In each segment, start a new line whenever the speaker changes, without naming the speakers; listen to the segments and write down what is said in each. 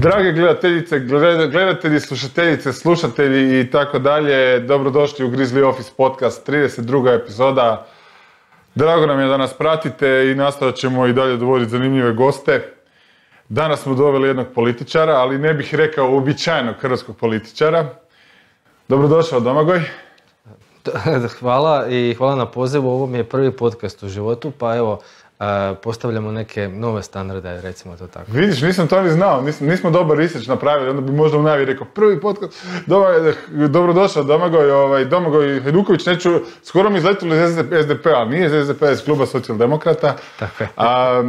Drage gledateljice, gledatelji, slušateljice, slušatelji i tako dalje, dobrodošli u Grizzly Office podcast, 32. epizoda. Drago nam je da nas pratite i nastavit ćemo i dalje dovoditi zanimljive goste. Danas smo doveli jednog političara, ali ne bih rekao uobičajenog hrvatskog političara. Dobrodošao Domagoj.
Hvala i hvala na pozivu. Ovo mi je prvi podcast u životu, pa evo, postavljamo neke nove standarde, recimo to tako.
Vidiš, nisam to ni znao, nismo dobar research napravili, onda bi možda u navi rekao prvi podcast, dobrodošao Domagoj, ovaj, Domagoj Hajduković, neću, skoro mi izletilo iz SDP, ali nije iz SDP, iz kluba socijaldemokrata.
Tako je.
A,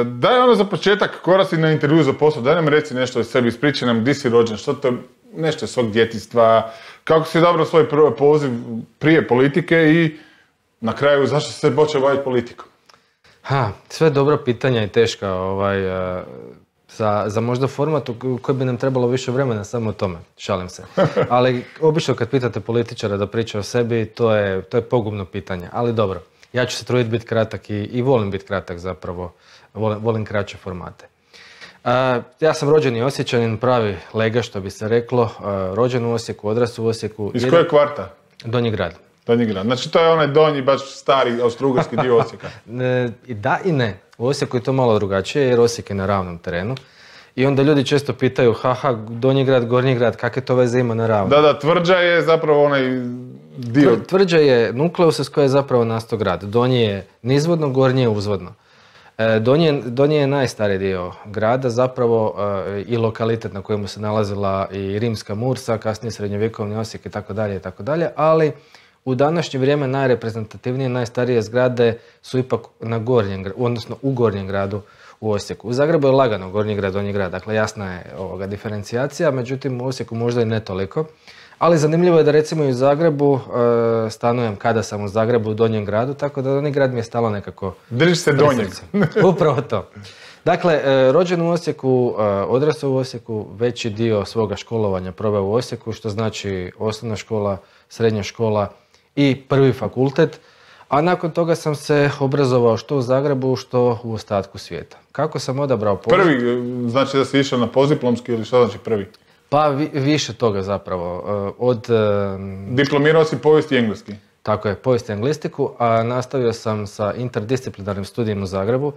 e, daj ono za početak, korasi na intervju za posao, daj nam reci nešto o sebi, ispričaj nam di si rođen, što to, nešto iz svog djetinstva, kako si dobro svoj poziv prije politike i na kraju zašto si se počeo baviti politikom?
Ha, sve dobro pitanja i teška ovaj, e, za, za možda format u koji bi nam trebalo više vremena samo o tome, šalim se. Ali obično kad pitate političara da priča o sebi, to je, to je pogubno pitanje, ali dobro. Ja ću se truditi biti kratak i, i volim biti kratak zapravo, volim, volim kraće formate. Uh, ja sam rođeni osjećanin, pravi lega što bi se reklo, uh, rođen u Osijeku, odrastao u Osijeku.
Iz kojeg kvarta?
Donji grad.
Donji grad. Znači to je onaj donji, baš stari austrougarski dio Osijeka.
Da i ne. U Osijeku je to malo drugačije jer Osijek je na ravnom terenu. I onda ljudi često pitaju, haha, donji grad, gornji grad, kakve to veze ima na ravnom?
Da, da, tvrđa je zapravo onaj dio.
Tvrđa je nukleus s koje je zapravo nasto grad. Donji je nizvodno, gornji je uzvodno. E, donji je najstariji dio grada, zapravo e, i lokalitet na kojemu se nalazila i rimska Mursa, kasnije srednjovjekovni Osijek i tako dalje i tako dalje, ali u današnje vrijeme najreprezentativnije, najstarije zgrade su ipak na gornjem, odnosno u gornjem gradu u Osijeku. U Zagrebu je lagano gornji grad, donji grad, dakle jasna je ovoga diferencijacija, međutim u Osijeku možda i ne toliko. Ali zanimljivo je da recimo i u Zagrebu e, stanujem kada sam u Zagrebu u donjem gradu, tako da donji grad mi je stalo nekako...
Drži se donjeg.
Upravo to. Dakle, e, rođen u Osijeku, e, u Osijeku, veći dio svoga školovanja proveo u Osijeku, što znači osnovna škola, srednja škola, i prvi fakultet, a nakon toga sam se obrazovao što u Zagrebu, što u ostatku svijeta. Kako sam odabrao
poziv? Prvi, znači da si išao na poziplomski ili što znači prvi?
Pa više toga zapravo. E, od... E,
Diplomirao si povijest i engleski?
Tako je, povijest i anglistiku, a nastavio sam sa interdisciplinarnim studijem u Zagrebu,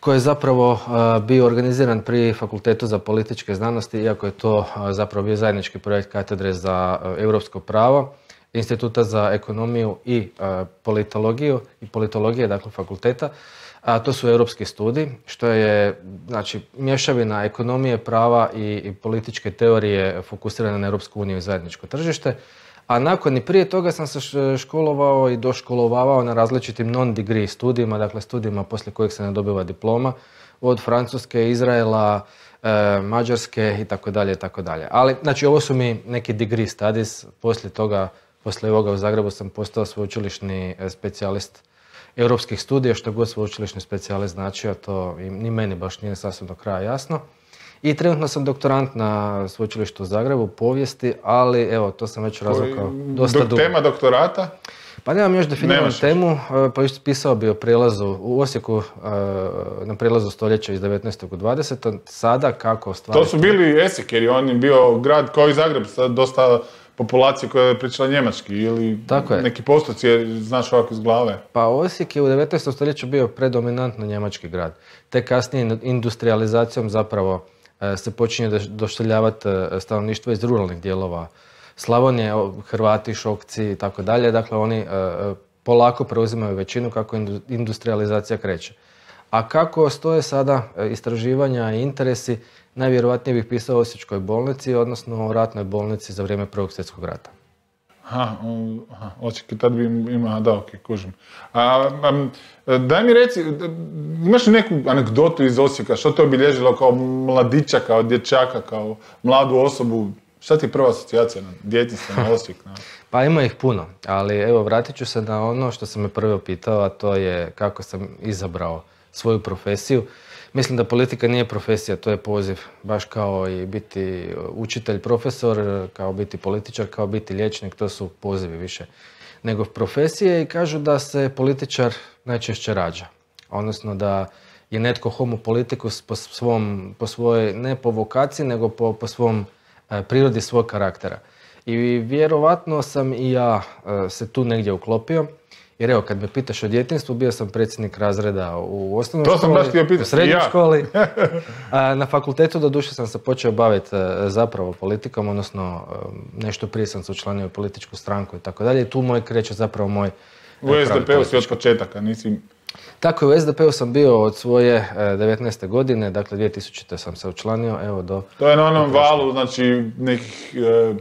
koji je zapravo e, bio organiziran pri Fakultetu za političke znanosti, iako je to zapravo bio zajednički projekt katedre za europsko pravo Instituta za ekonomiju i e, politologiju i politologije, dakle fakulteta. A to su europski studiji, što je znači, mješavina ekonomije, prava i, političke teorije fokusirane na Europsku uniju i zajedničko tržište. A nakon i prije toga sam se školovao i doškolovavao na različitim non-degree studijima, dakle studijima poslije kojeg se ne dobiva diploma, od Francuske, Izraela, e, Mađarske i tako dalje i tako dalje. Ali, znači, ovo su mi neki degree studies, poslije toga poslije ovoga u Zagrebu sam postao sveučilišni e, specijalist europskih studija, što god sveučilišni specijalist znači, a to ni meni baš nije sasvim do kraja jasno. I trenutno sam doktorant na sveučilištu u Zagrebu, povijesti, ali evo, to sam već razvukao dosta dugo.
Tema doktorata?
Pa nemam još definiranu temu, e, pa još pisao bi o prijelazu u Osijeku, e, na prijelazu stoljeća iz 19. u 20. Sada kako stvari...
To su bili Esek, jer je on bio grad kao i Zagreb, dosta populacije koja je pričala njemački ili Tako je. neki postoci, znaš ovako iz glave?
Pa Osijek je u 19. stoljeću bio predominantno njemački grad. Te kasnije industrializacijom zapravo e, se počinje došteljavati e, stanovništvo iz ruralnih dijelova Slavonije, Hrvati, Šokci i tako dalje. Dakle, oni e, polako preuzimaju većinu kako industrializacija kreće. A kako stoje sada istraživanja i interesi, najvjerojatnije bih pisao o Osječkoj bolnici, odnosno o ratnoj bolnici za vrijeme Prvog svjetskog rata.
Aha, aha tad bi ima, da, ok, kužim. A, daj mi reci, imaš li neku anegdotu iz Osijeka, što te obilježilo kao mladića, kao dječaka, kao mladu osobu? Šta ti je prva asocijacija na djetinstvo, na Osijek? Na...
Pa ima ih puno, ali evo vratit ću se na ono što sam me prvo pitao, a to je kako sam izabrao svoju profesiju. Mislim da politika nije profesija, to je poziv. Baš kao i biti učitelj, profesor, kao biti političar, kao biti liječnik, to su pozivi više nego profesije i kažu da se političar najčešće rađa. Odnosno da je netko homo politikus po svom, po svojoj, ne po vokaciji, nego po, po svom e, prirodi svog karaktera. I vjerovatno sam i ja e, se tu negdje uklopio. Jer evo, kad me pitaš o djetinstvu, bio sam predsjednik razreda u osnovnoj
to
školi,
sam
u srednjoj školi. na fakultetu do duše sam se počeo baviti e, zapravo politikom, odnosno nešto prije sam se učlanio u političku stranku i tako dalje. I tu moj kreće zapravo moj
U SDP-u si od početaka, nisi
tako je, u SDP-u sam bio od svoje 19. E, godine, dakle 2000. sam se učlanio, evo do...
To je na onom valu, znači, nekih e,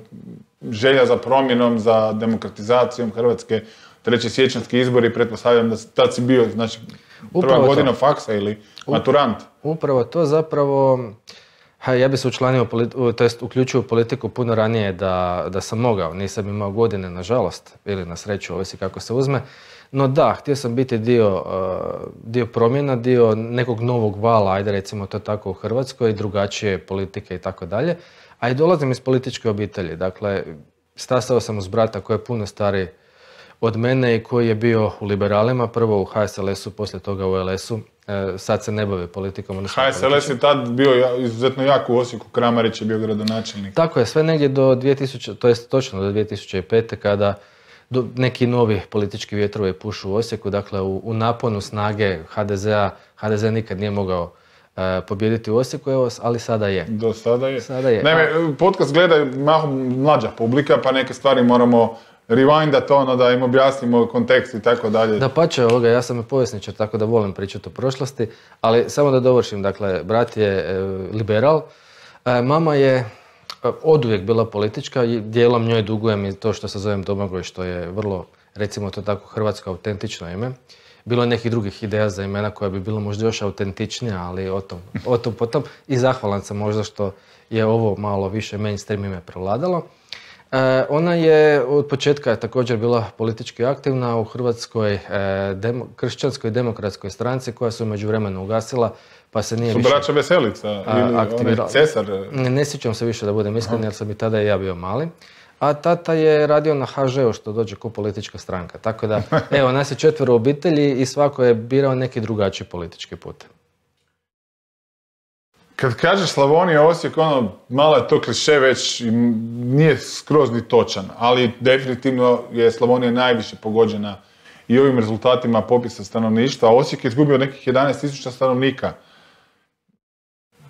želja za promjenom, za demokratizacijom Hrvatske, treći sjećanski izbori, pretpostavljam da tad si bio, znači, prva godina faksa ili maturant.
Upravo to zapravo, ja bi se učlanio, to jest uključio u politiku puno ranije da, da sam mogao, nisam imao godine, nažalost, ili na sreću, ovisi kako se uzme. No da, htio sam biti dio, uh, dio promjena, dio nekog novog vala, ajde recimo to tako u Hrvatskoj, drugačije politike i tako dalje. A i dolazim iz političke obitelji, dakle, stasao sam uz brata koji je puno stariji od mene i koji je bio u liberalima, prvo u HSLS-u, poslije toga u LS-u. E, sad se ne bavi politikom.
HSLS je tad bio izuzetno jak u Osijeku, Kramarić je bio gradonačelnik.
Tako je, sve negdje do 2000, to jest točno do 2005. kada neki novi politički vjetrovi pušu u Osijeku, dakle u, u naponu snage HDZ-a, HDZ nikad nije mogao e, pobijediti u Osijeku, evo, ali sada je.
Do sada je. Sada je. Naime, podcast gleda mahom mlađa publika, pa neke stvari moramo rewindat ono da im objasnimo kontekst i tako dalje.
Da pače ovoga, ja sam povjesničar, tako da volim pričati o prošlosti, ali samo da dovršim, dakle, brat je e, liberal, e, mama je oduvijek bila politička dijelom njoj dugujem i to što se zovem Domagoj, što je vrlo, recimo to tako, hrvatsko autentično ime. Bilo je nekih drugih ideja za imena koja bi bilo možda još autentičnija, ali o tom, o tom potom. I zahvalan sam možda što je ovo malo više mainstream ime prevladalo. E, ona je od početka također bila politički aktivna u Hrvatskoj e, kršćanskoj demokratskoj stranci koja se u međuvremenu ugasila pa se nije
Su
više...
braća Veselica ili Cesar?
Ne, ne sjećam se više da budem iskren jer sam i tada i ja bio mali. A tata je radio na HŽ-u što dođe ko politička stranka. Tako da, evo, nas je četvero obitelji i svako je birao neki drugačiji politički put.
Kad kažeš Slavonija, Osijek, ono, malo je to kliše već, nije skroz ni točan, ali definitivno je Slavonija najviše pogođena i ovim rezultatima popisa stanovništva. Osijek je izgubio nekih 11.000 stanovnika.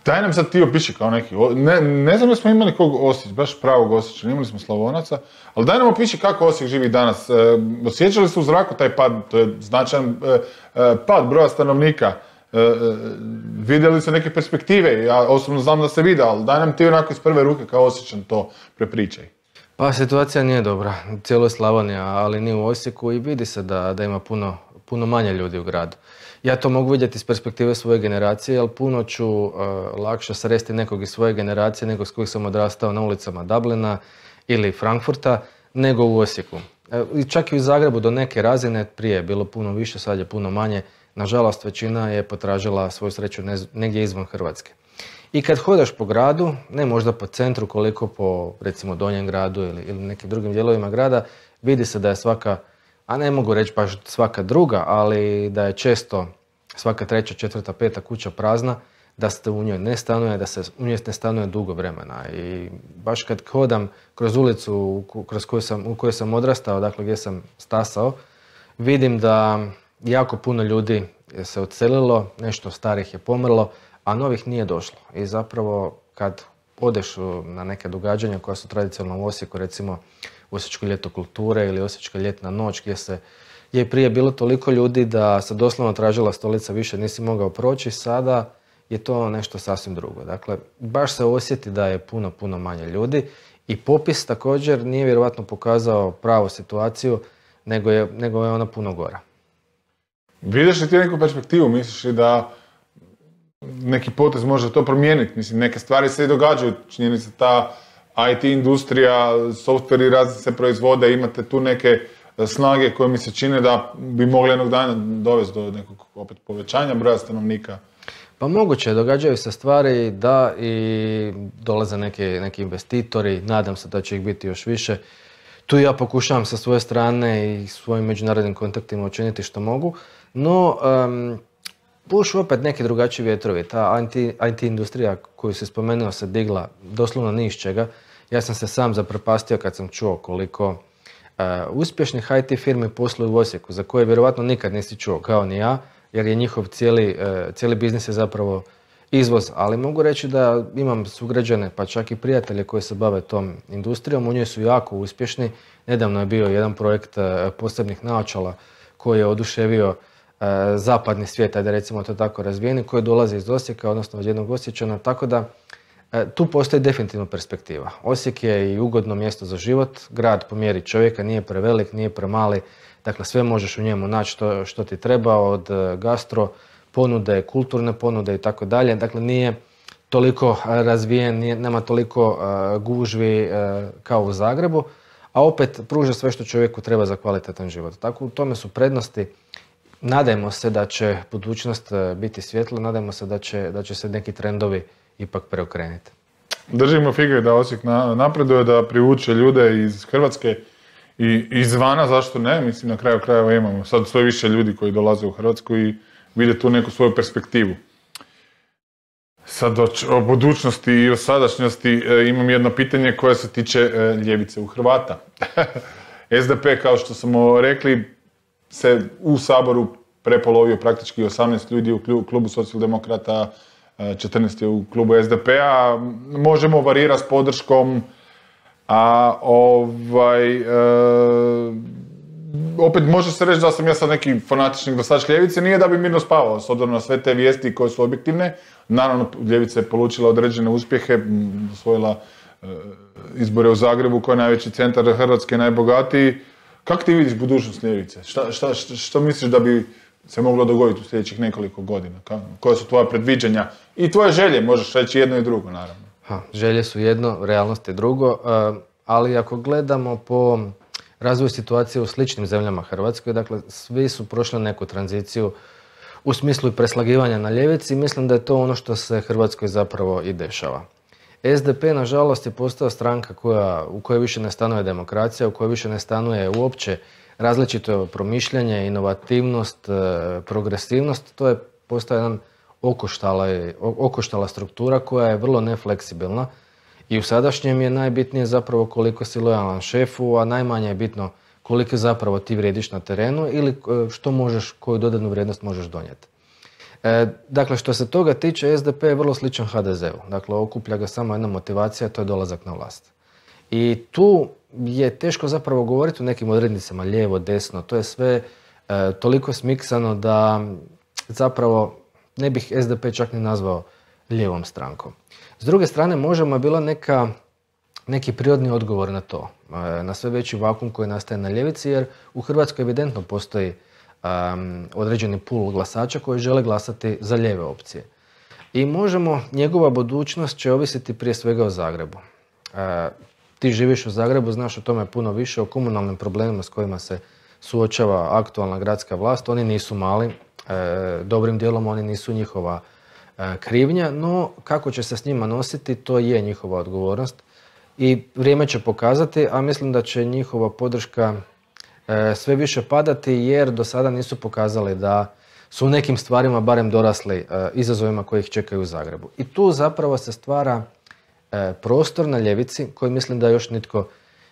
Daj nam sad ti opiši kao neki, ne, ne znam da smo imali kog Osijek, baš pravog Osjeća, imali smo Slavonaca, ali daj nam opiši kako Osijek živi danas. E, osjećali su u zraku taj pad, to je značajan e, e, pad broja stanovnika. Vidjeli su neke perspektive, ja osobno znam da se vide, ali daj nam ti onako iz prve ruke kao Osjećan to prepričaj.
Pa situacija nije dobra, cijeloj Slavonija, ali ni u Osijeku i vidi se da, da ima puno, puno manje ljudi u gradu. Ja to mogu vidjeti iz perspektive svoje generacije, jer puno ću uh, lakše sresti nekog iz svoje generacije, nego s kojih sam odrastao na ulicama Dublina ili Frankfurta, nego u Osijeku. E, čak i u Zagrebu do neke razine, prije je bilo puno više, sad je puno manje. Nažalost, većina je potražila svoju sreću negdje izvan Hrvatske. I kad hodaš po gradu, ne možda po centru, koliko po recimo Donjem gradu ili, ili nekim drugim dijelovima grada, vidi se da je svaka, a ne mogu reći baš svaka druga, ali da je često svaka treća, četvrta, peta kuća prazna, da se u njoj ne stanuje, da se u njoj ne stanuje dugo vremena. I baš kad hodam kroz ulicu kroz koju sam, u kojoj sam odrastao, dakle gdje sam stasao, vidim da jako puno ljudi se odselilo, nešto starih je pomrlo, a novih nije došlo. I zapravo kad odeš na neke događanja koja su tradicionalno u Osijeku, recimo Osječko ljeto kulture ili Osječka ljetna noć gdje se je prije bilo toliko ljudi da se doslovno tražila stolica više nisi mogao proći, sada je to nešto sasvim drugo. Dakle, baš se osjeti da je puno, puno manje ljudi i popis također nije vjerojatno pokazao pravu situaciju, nego je, nego je ona puno gora.
Vidiš li ti neku perspektivu? Misliš li da neki potez može to promijeniti. Mislim, neke stvari se i događaju. se ta IT industrija, softveri razni se proizvode, imate tu neke snage koje mi se čine da bi mogli jednog dana dovesti do nekog opet povećanja broja stanovnika.
Pa moguće, događaju se stvari da i dolaze neki, neki investitori, nadam se da će ih biti još više. Tu ja pokušavam sa svoje strane i svojim međunarodnim kontaktima učiniti što mogu, no pušu opet neki drugačiji vjetrovi. Ta IT, industrija koju se spomenuo se digla doslovno ni iz čega. Ja sam se sam zaprepastio kad sam čuo koliko uh, uspješnih IT firmi posluju u Osijeku, za koje vjerovatno nikad nisi čuo, kao ni ja, jer je njihov cijeli, uh, cijeli biznis je zapravo izvoz, ali mogu reći da imam sugrađane, pa čak i prijatelje koji se bave tom industrijom, u njoj su jako uspješni. Nedavno je bio jedan projekt uh, posebnih naočala koji je oduševio E, zapadni svijet, ajde recimo to tako razvijeni, koji dolaze iz Osijeka, odnosno od jednog Osjećana, tako da e, tu postoji definitivno perspektiva. Osijek je i ugodno mjesto za život, grad po mjeri čovjeka, nije prevelik, nije premali, dakle sve možeš u njemu naći što, što ti treba, od e, gastro ponude, kulturne ponude i tako dalje, dakle nije toliko razvijen, nije, nema toliko gužvi kao u Zagrebu, a opet pruža sve što čovjeku treba za kvalitetan život. Tako u tome su prednosti Nadajmo se da će budućnost e, biti svjetla, nadajmo se da će, da će se neki trendovi ipak preokrenuti.
Držimo fige da Osijek napreduje, da privuče ljude iz Hrvatske i izvana, zašto ne? Mislim, na kraju krajeva imamo sad sve više ljudi koji dolaze u Hrvatsku i vide tu neku svoju perspektivu. Sad o, budućnosti i o sadašnjosti e, imam jedno pitanje koje se tiče e, ljevice u Hrvata. SDP, kao što smo rekli, se u Saboru prepolovio praktički 18 ljudi u klubu socijaldemokrata, 14 je u klubu SDP-a. Možemo varirati s podrškom, a ovaj, e, opet može se reći da sam ja sad neki fanatični glasač ljevice, nije da bi mirno spavao, s obzirom na sve te vijesti koje su objektivne. Naravno, ljevica je polučila određene uspjehe, osvojila e, izbore u Zagrebu koji je najveći centar Hrvatske, najbogatiji. Kako ti vidiš budućnost ljevice? Šta, šta, što misliš da bi se moglo dogoditi u sljedećih nekoliko godina? Koje su tvoje predviđanja i tvoje želje? Možeš reći jedno i drugo, naravno.
Ha, želje su jedno, realnost je drugo, e, ali ako gledamo po razvoju situacije u sličnim zemljama Hrvatskoj, dakle, svi su prošli neku tranziciju u smislu preslagivanja na ljevici mislim da je to ono što se Hrvatskoj zapravo i dešava. SDP, nažalost, je postao stranka koja, u kojoj više ne stanuje demokracija, u kojoj više ne stanuje uopće različito promišljanje, inovativnost, e, progresivnost. To je postao jedan okoštala, okoštala struktura koja je vrlo nefleksibilna i u sadašnjem je najbitnije zapravo koliko si lojalan šefu, a najmanje je bitno koliko zapravo ti vrijediš na terenu ili e, što možeš, koju dodanu vrijednost možeš donijeti. E, dakle, što se toga tiče, SDP je vrlo sličan HDZ-u. Dakle, okuplja ga samo jedna motivacija, to je dolazak na vlast. I tu je teško zapravo govoriti o nekim odrednicama, lijevo, desno, to je sve e, toliko smiksano da zapravo ne bih SDP čak ni nazvao lijevom strankom. S druge strane, možemo je bila neka, neki prirodni odgovor na to, e, na sve veći vakum koji nastaje na ljevici, jer u Hrvatskoj evidentno postoji um, određeni pul glasača koji žele glasati za lijeve opcije. I možemo, njegova budućnost će ovisiti prije svega o Zagrebu. Uh, ti živiš u Zagrebu, znaš o tome puno više, o komunalnim problemima s kojima se suočava aktualna gradska vlast. Oni nisu mali, e, dobrim dijelom oni nisu njihova e, krivnja, no kako će se s njima nositi, to je njihova odgovornost. I vrijeme će pokazati, a mislim da će njihova podrška sve više padati jer do sada nisu pokazali da su u nekim stvarima barem dorasli e, izazovima koji ih čekaju u Zagrebu. I tu zapravo se stvara e, prostor na ljevici koji mislim da još nitko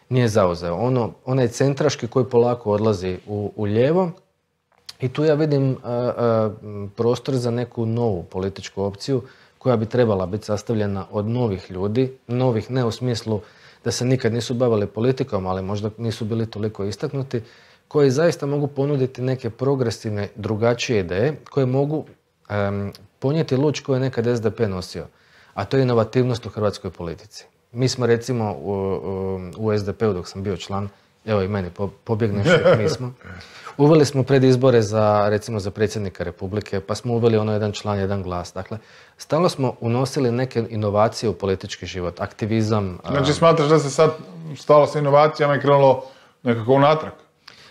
nije zauzeo. Ono, onaj centraški koji polako odlazi u, u lijevo i tu ja vidim prostor za neku novu političku opciju koja bi trebala biti sastavljena od novih ljudi, novih ne u smislu da se nikad nisu bavili politikom, ali možda nisu bili toliko istaknuti, koji zaista mogu ponuditi neke progresivne, drugačije ideje, koje mogu um, ponijeti luč koji je nekad SDP nosio, a to je inovativnost u hrvatskoj politici. Mi smo recimo u, u SDP-u dok sam bio član, evo i meni pobjegneš, mi smo, Uveli smo pred izbore za, recimo, za predsjednika Republike, pa smo uveli ono jedan član, jedan glas. Dakle, stalno smo unosili neke inovacije u politički život, aktivizam.
Znači smatraš da se sad stalo sa inovacijama i krenulo nekako unatrag?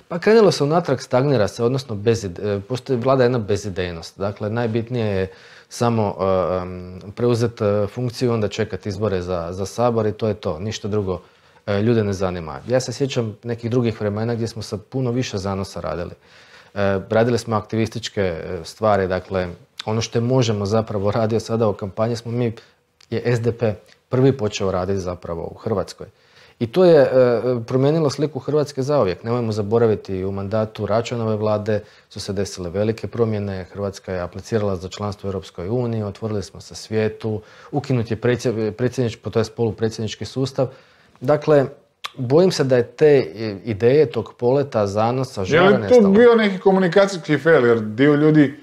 Pa krenulo se unatrag, stagnira se, odnosno bez, postoji vlada jedna bezidejnost. Dakle, najbitnije je samo uh, preuzeti funkciju, onda čekati izbore za, za sabor i to je to, ništa drugo E, ljude ne zanima. Ja se sjećam nekih drugih vremena gdje smo sa puno više zanosa radili. E, radili smo aktivističke e, stvari, dakle, ono što možemo zapravo radio sada u kampanji smo mi, je SDP prvi počeo raditi zapravo u Hrvatskoj. I to je e, promijenilo sliku Hrvatske zauvijek. Nemojmo zaboraviti, u mandatu Račanove vlade su se desile velike promjene. Hrvatska je aplicirala za članstvo u Europskoj uniji, otvorili smo se svijetu, ukinut je predsjednički, to je polupredsjednički sustav. Dakle, bojim se da je te ideje tog poleta, zanosa, žara
Je li tu bio neki komunikacijski fail, jer dio ljudi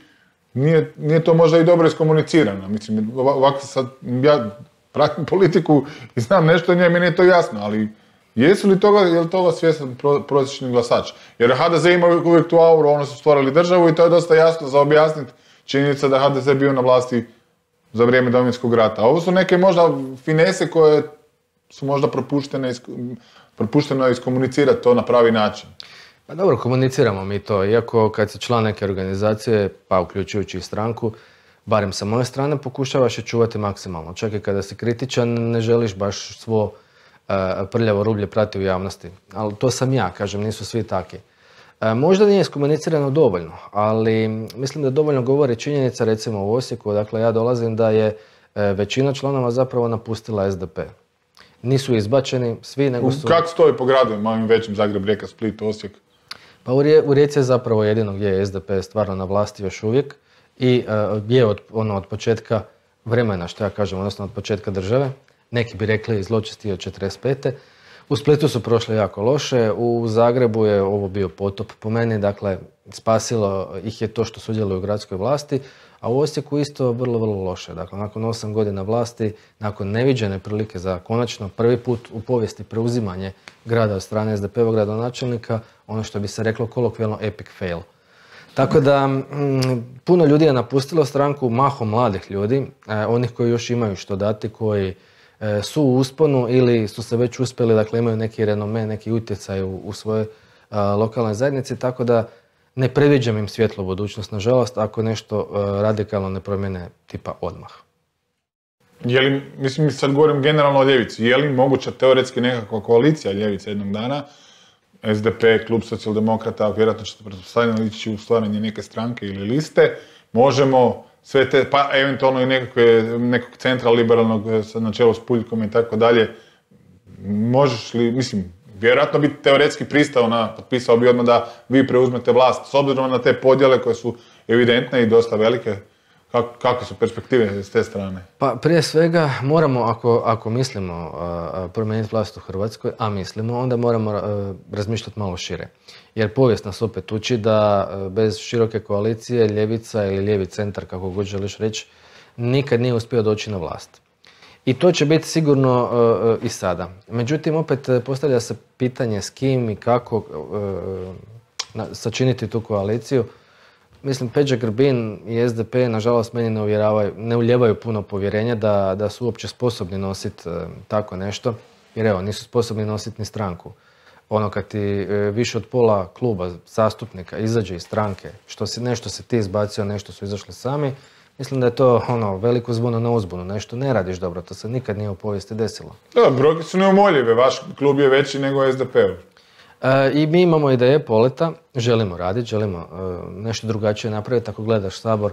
nije, nije to možda i dobro iskomunicirano. Mislim, ovako sad, ja pratim politiku i znam nešto o njoj, meni je to jasno, ali jesu li toga, je li toga svjestan prosječni glasač? Jer HDZ ima uvijek tu auru, ono su stvorili državu i to je dosta jasno za objasniti činjenica da HDZ bio na vlasti za vrijeme Domovinskog rata. ovo su neke možda finese koje su možda propuštene, propušteno iskomunicirati to na pravi način.
Pa dobro, komuniciramo mi to, iako kad si član neke organizacije, pa uključujući i stranku, barem sa moje strane, pokušavaš je čuvati maksimalno. Čak i kada si kritičan, ne želiš baš svo uh, prljavo rublje prati u javnosti. Ali to sam ja, kažem, nisu svi taki. E, možda nije iskomunicirano dovoljno, ali mislim da dovoljno govori činjenica recimo u Osijeku, dakle ja dolazim da je e, većina članova zapravo napustila SDP. Nisu izbačeni, svi nego su...
Kako stoji po gradu, malim većim Zagreb, Rijeka, Split, Osijek?
Pa u Rijeci je zapravo jedino gdje je SDP stvarno na vlasti još uvijek i uh, je od, ono, od početka vremena, što ja kažem, odnosno od početka države. Neki bi rekli zločisti od 45. U Splitu su prošle jako loše, u Zagrebu je ovo bio potop po meni, dakle spasilo ih je to što sudjeluju u gradskoj vlasti, a u Osijeku isto vrlo, vrlo loše. Dakle, nakon osam godina vlasti, nakon neviđene prilike za konačno prvi put u povijesti preuzimanje grada od strane SDP-ovog gradonačelnika, ono što bi se reklo kolokvijalno epic fail. Tako da, mm, puno ljudi je napustilo stranku, mahom mladih ljudi, e, onih koji još imaju što dati, koji e, su u usponu ili su se već uspjeli, dakle imaju neki renome, neki utjecaj u, u svojoj e, lokalnoj zajednici, tako da ne predviđam im svjetlu budućnost, nažalost, ako nešto radikalno ne promjene tipa odmah.
Je li, mislim, sad govorim generalno o ljevici, je li moguća teoretski nekakva koalicija ljevice jednog dana, SDP, klub socijaldemokrata, vjerojatno će se pretpostavljeno ići u stvaranje neke stranke ili liste, možemo sve te, pa eventualno i nekakve, nekog centra liberalnog na čelu s Puljkom i tako dalje, možeš li, mislim, vjerojatno bi teoretski pristao na, potpisao bi odmah da vi preuzmete vlast, s obzirom na te podjele koje su evidentne i dosta velike, kakve su perspektive s te strane?
Pa prije svega moramo, ako, ako mislimo promijeniti vlast u Hrvatskoj, a mislimo, onda moramo razmišljati malo šire. Jer povijest nas opet uči da bez široke koalicije, ljevica ili lijevi centar, kako god želiš reći, nikad nije uspio doći na vlast. I to će biti sigurno i sada. Međutim, opet postavlja se pitanje s kim i kako sačiniti tu koaliciju. Mislim, Peđa Grbin i SDP, nažalost, meni ne, uvjeravaju, ne uljevaju puno povjerenja da, da su uopće sposobni nositi e, tako nešto. Jer evo, nisu sposobni nositi ni stranku. Ono kad ti e, više od pola kluba zastupnika izađe iz stranke, što si, nešto se ti izbacio, nešto su izašli sami, mislim da je to ono, veliko zbuno na uzbunu. Nešto ne radiš dobro, to se nikad nije u povijesti desilo.
Da, brojke su neumoljive, vaš klub je veći nego SDP-u.
E, I mi imamo ideje poleta, želimo raditi, želimo e, nešto drugačije napraviti. Ako gledaš sabor,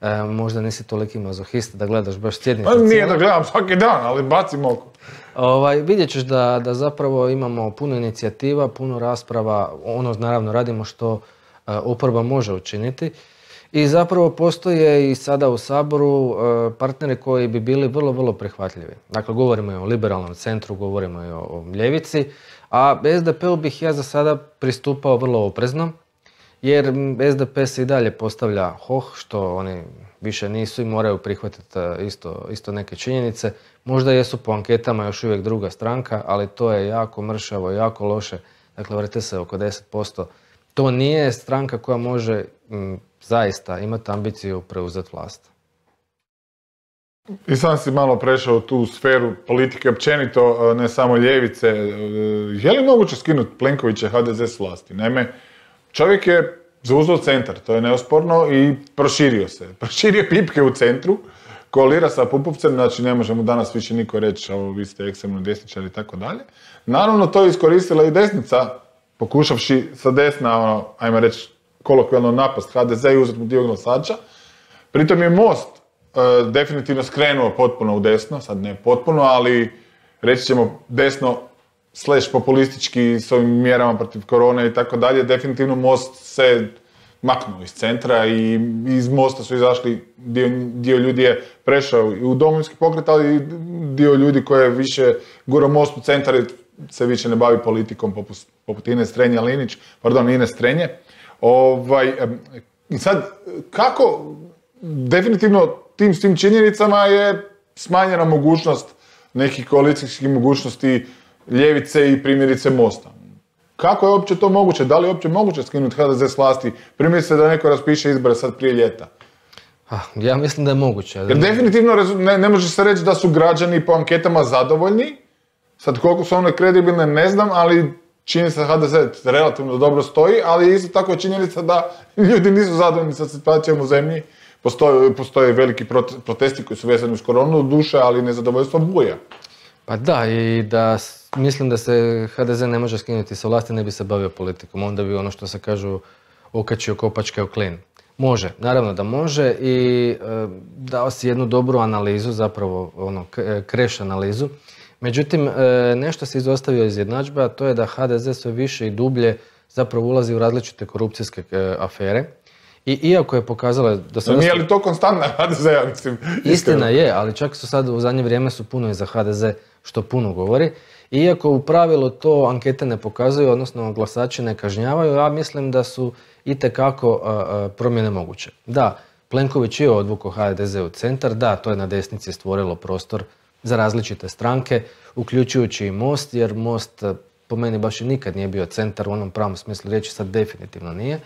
e, možda nisi toliki mazohist da gledaš baš sjednice.
Pa nije da gledam svaki dan, ali bacim oko.
Ovaj, vidjet ćeš da, da zapravo imamo puno inicijativa, puno rasprava, ono naravno radimo što oporba može učiniti. I zapravo postoje i sada u Saboru partneri koji bi bili vrlo, vrlo prihvatljivi. Dakle, govorimo i o liberalnom centru, govorimo i o, o a SDP-u bih ja za sada pristupao vrlo oprezno, jer SDP se i dalje postavlja hoh, što oni više nisu i moraju prihvatiti e, isto, isto neke činjenice. Možda jesu po anketama još uvijek druga stranka, ali to je jako mršavo, jako loše. Dakle, vrte se oko 10%. To nije stranka koja može zaista imati ambiciju preuzeti vlast.
I sam si malo prešao tu sferu politike općenito, ne samo ljevice. E, je li moguće skinuti Plenkovića HDZ s vlasti? Naime, čovjek je zauzeo centar, to je neosporno i proširio se. Proširio pipke u centru, koalira sa Pupovcem, znači ne možemo danas više niko reći, ovo vi ste ekstremno desničari i tako dalje. Naravno, to je iskoristila i desnica, pokušavši sa desna, ono, ajmo reći, kolokvijalno napast HDZ i uzeti mu dio glasača. Pritom je Most e, definitivno skrenuo potpuno u desno, sad ne potpuno, ali reći ćemo desno slash populistički s ovim mjerama protiv korone i tako dalje, definitivno Most se maknuo iz centra i iz Mosta su izašli, dio, dio ljudi je prešao u domovinski pokret, ali dio ljudi koji je više guro Most u centar se više ne bavi politikom poput, poput Ine Strenja Linić, pardon, Ine Strenje. Ovaj, sad, kako, definitivno tim s tim činjenicama je smanjena mogućnost nekih koalicijskih mogućnosti ljevice i primjerice Mosta. Kako je uopće to moguće? Da li je uopće moguće skinuti HDZ s vlasti? Primjerice da neko raspiše izbore sad prije ljeta.
Ah, ja mislim da je moguće.
Jer definitivno ne, ne može se reći da su građani po anketama zadovoljni. Sad koliko su one kredibilne ne znam, ali čini se HDZ relativno dobro stoji, ali isto tako je činjenica da ljudi nisu zadovoljni sa situacijom u zemlji. Postoje, postoje veliki protesti koji su vezani uz koronu duše, ali nezadovoljstvo buja.
Pa da, i da mislim da se HDZ ne može skinuti sa vlasti, ne bi se bavio politikom. Onda bi ono što se kažu okačio kopačke u klin. Može, naravno da može i e, dao si jednu dobru analizu, zapravo ono, kreš analizu. Međutim, e, nešto se izostavio iz jednadžbe, a to je da HDZ sve više i dublje zapravo ulazi u različite korupcijske e, afere. I iako je pokazala da
se... Nije li to konstantna HDZ, ja mislim?
Istina je, ali čak su sad u zadnje vrijeme su puno i za HDZ, što puno govori. Iako u pravilu to ankete ne pokazuju, odnosno glasači ne kažnjavaju, ja mislim da su i tekako promjene moguće. Da, Plenković je odvukao HDZ u centar, da, to je na desnici stvorilo prostor za različite stranke, uključujući i Most, jer Most po meni baš i nikad nije bio centar u onom pravom smislu riječi, sad definitivno nije.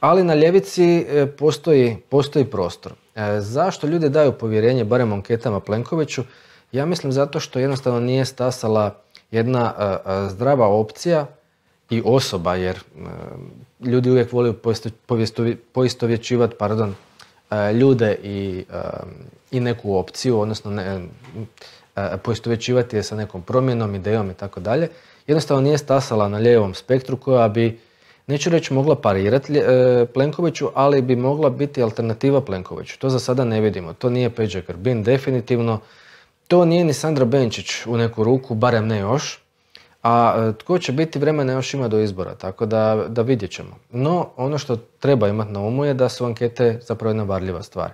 ali na ljevici e, postoji, postoji prostor. E, zašto ljudi daju povjerenje, barem anketama Plenkoviću? Ja mislim zato što jednostavno nije stasala jedna zdrava opcija i osoba, jer ljudi uvijek vole poistovjećivati pardon, ljude i, i neku opciju, odnosno ne, poistovjećivati je sa nekom promjenom, idejom i tako dalje. Jednostavno nije stasala na lijevom spektru koja bi, neću reći mogla parirati e, Plenkoviću, ali bi mogla biti alternativa Plenkoviću. To za sada ne vidimo. To nije Peđa Grbin definitivno. To nije ni Sandra Benčić u neku ruku, barem ne još. A e, tko će biti vremena još ima do izbora, tako da, da vidjet ćemo. No, ono što treba imati na umu je da su ankete zapravo jedna varljiva stvar.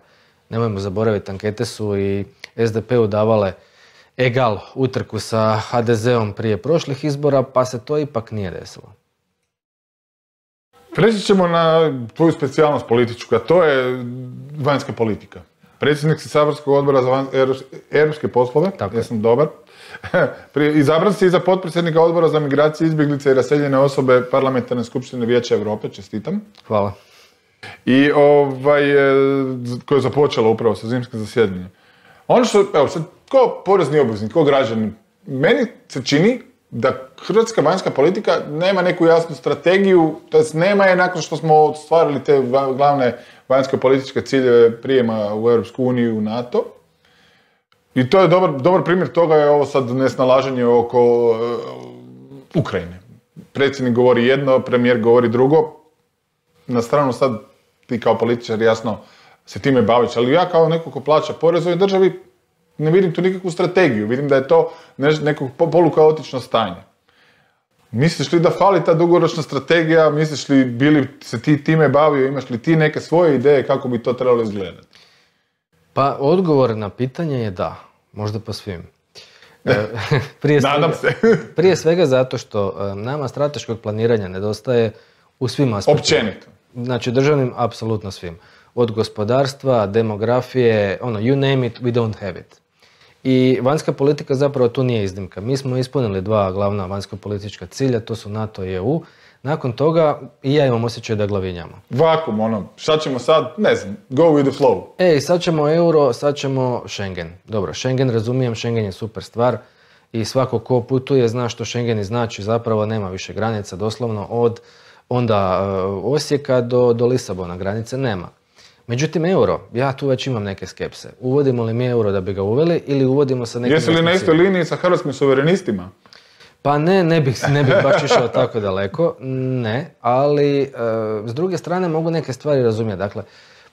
Nemojmo zaboraviti, ankete su i SDP-u davale egal utrku sa HDZ-om prije prošlih izbora, pa se to ipak nije desilo.
Preći ćemo na tvoju specijalnost političku, a to je vanjska politika. Predsjednik si Saborskog odbora za europske poslove, Tako ja sam dobar. Izabran si i za potpredsjednika odbora za migracije, izbjeglice i raseljene osobe Parlamentarne skupštine Vijeća Europe, čestitam.
Hvala.
I ovaj, e, koje je započelo upravo sa zimskim zasjedanjem. Ono što, evo sad, ko porezni obveznik, ko građanin, meni se čini da hrvatska vanjska politika nema neku jasnu strategiju, to nema je nakon što smo ostvarili te glavne vanjsko političke ciljeve prijema u Europsku uniju u NATO. I to je dobar, dobar primjer toga je ovo sad nesnalaženje oko uh, Ukrajine. Predsjednik govori jedno, premijer govori drugo. Na stranu sad ti kao političar jasno se time baviš, ali ja kao neko ko plaća porez ovoj državi ne vidim tu nikakvu strategiju, vidim da je to neko polukaotično stanje. Misliš li da fali ta dugoročna strategija, misliš li bili se ti time bavio, imaš li ti neke svoje ideje kako bi to trebalo izgledati?
Pa odgovor na pitanje je da, možda po svim.
E, prije Nadam se.
prije svega zato što e, nama strateškog planiranja nedostaje u svim aspektima.
Općenito.
Znači državnim, apsolutno svim. Od gospodarstva, demografije, ono, you name it, we don't have it. I vanjska politika zapravo tu nije iznimka. Mi smo ispunili dva glavna vanjsko politička cilja, to su NATO i EU. Nakon toga i ja imam osjećaj da glavinjamo.
Vakum, ono, šta ćemo sad, ne znam, go with the flow.
Ej, sad ćemo euro, sad ćemo Schengen. Dobro, Schengen razumijem, Schengen je super stvar i svako ko putuje zna što Schengen znači, zapravo nema više granica, doslovno od onda e, Osijeka do, do Lisabona granice nema. Međutim, euro, ja tu već imam neke skepse. Uvodimo li mi euro da bi ga uveli ili uvodimo sa nekim...
Jesi li na istoj liniji sa hrvatskim suverenistima?
Pa ne, ne bih, ne bih baš išao tako daleko, ne, ali e, s druge strane mogu neke stvari razumjeti. Dakle,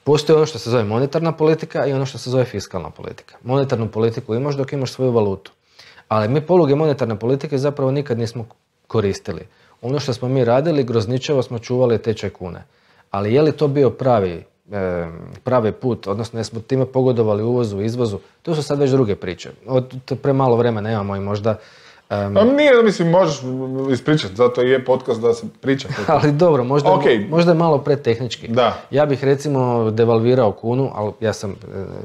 Postoji ono što se zove monetarna politika i ono što se zove fiskalna politika. Monetarnu politiku imaš dok imaš svoju valutu. Ali mi poluge monetarne politike zapravo nikad nismo koristili. Ono što smo mi radili, grozničevo smo čuvali tečaj kune. Ali je li to bio pravi, e, pravi put, odnosno jesmo time pogodovali uvozu, izvozu, to su sad već druge priče. Od, premalo vremena nemamo i možda
Um, nije, mislim, možeš ispričati, zato je podcast da se priča.
ali dobro, možda, okay. možda je malo pretehnički.
Da.
Ja bih recimo devalvirao kunu, ali ja sam, e,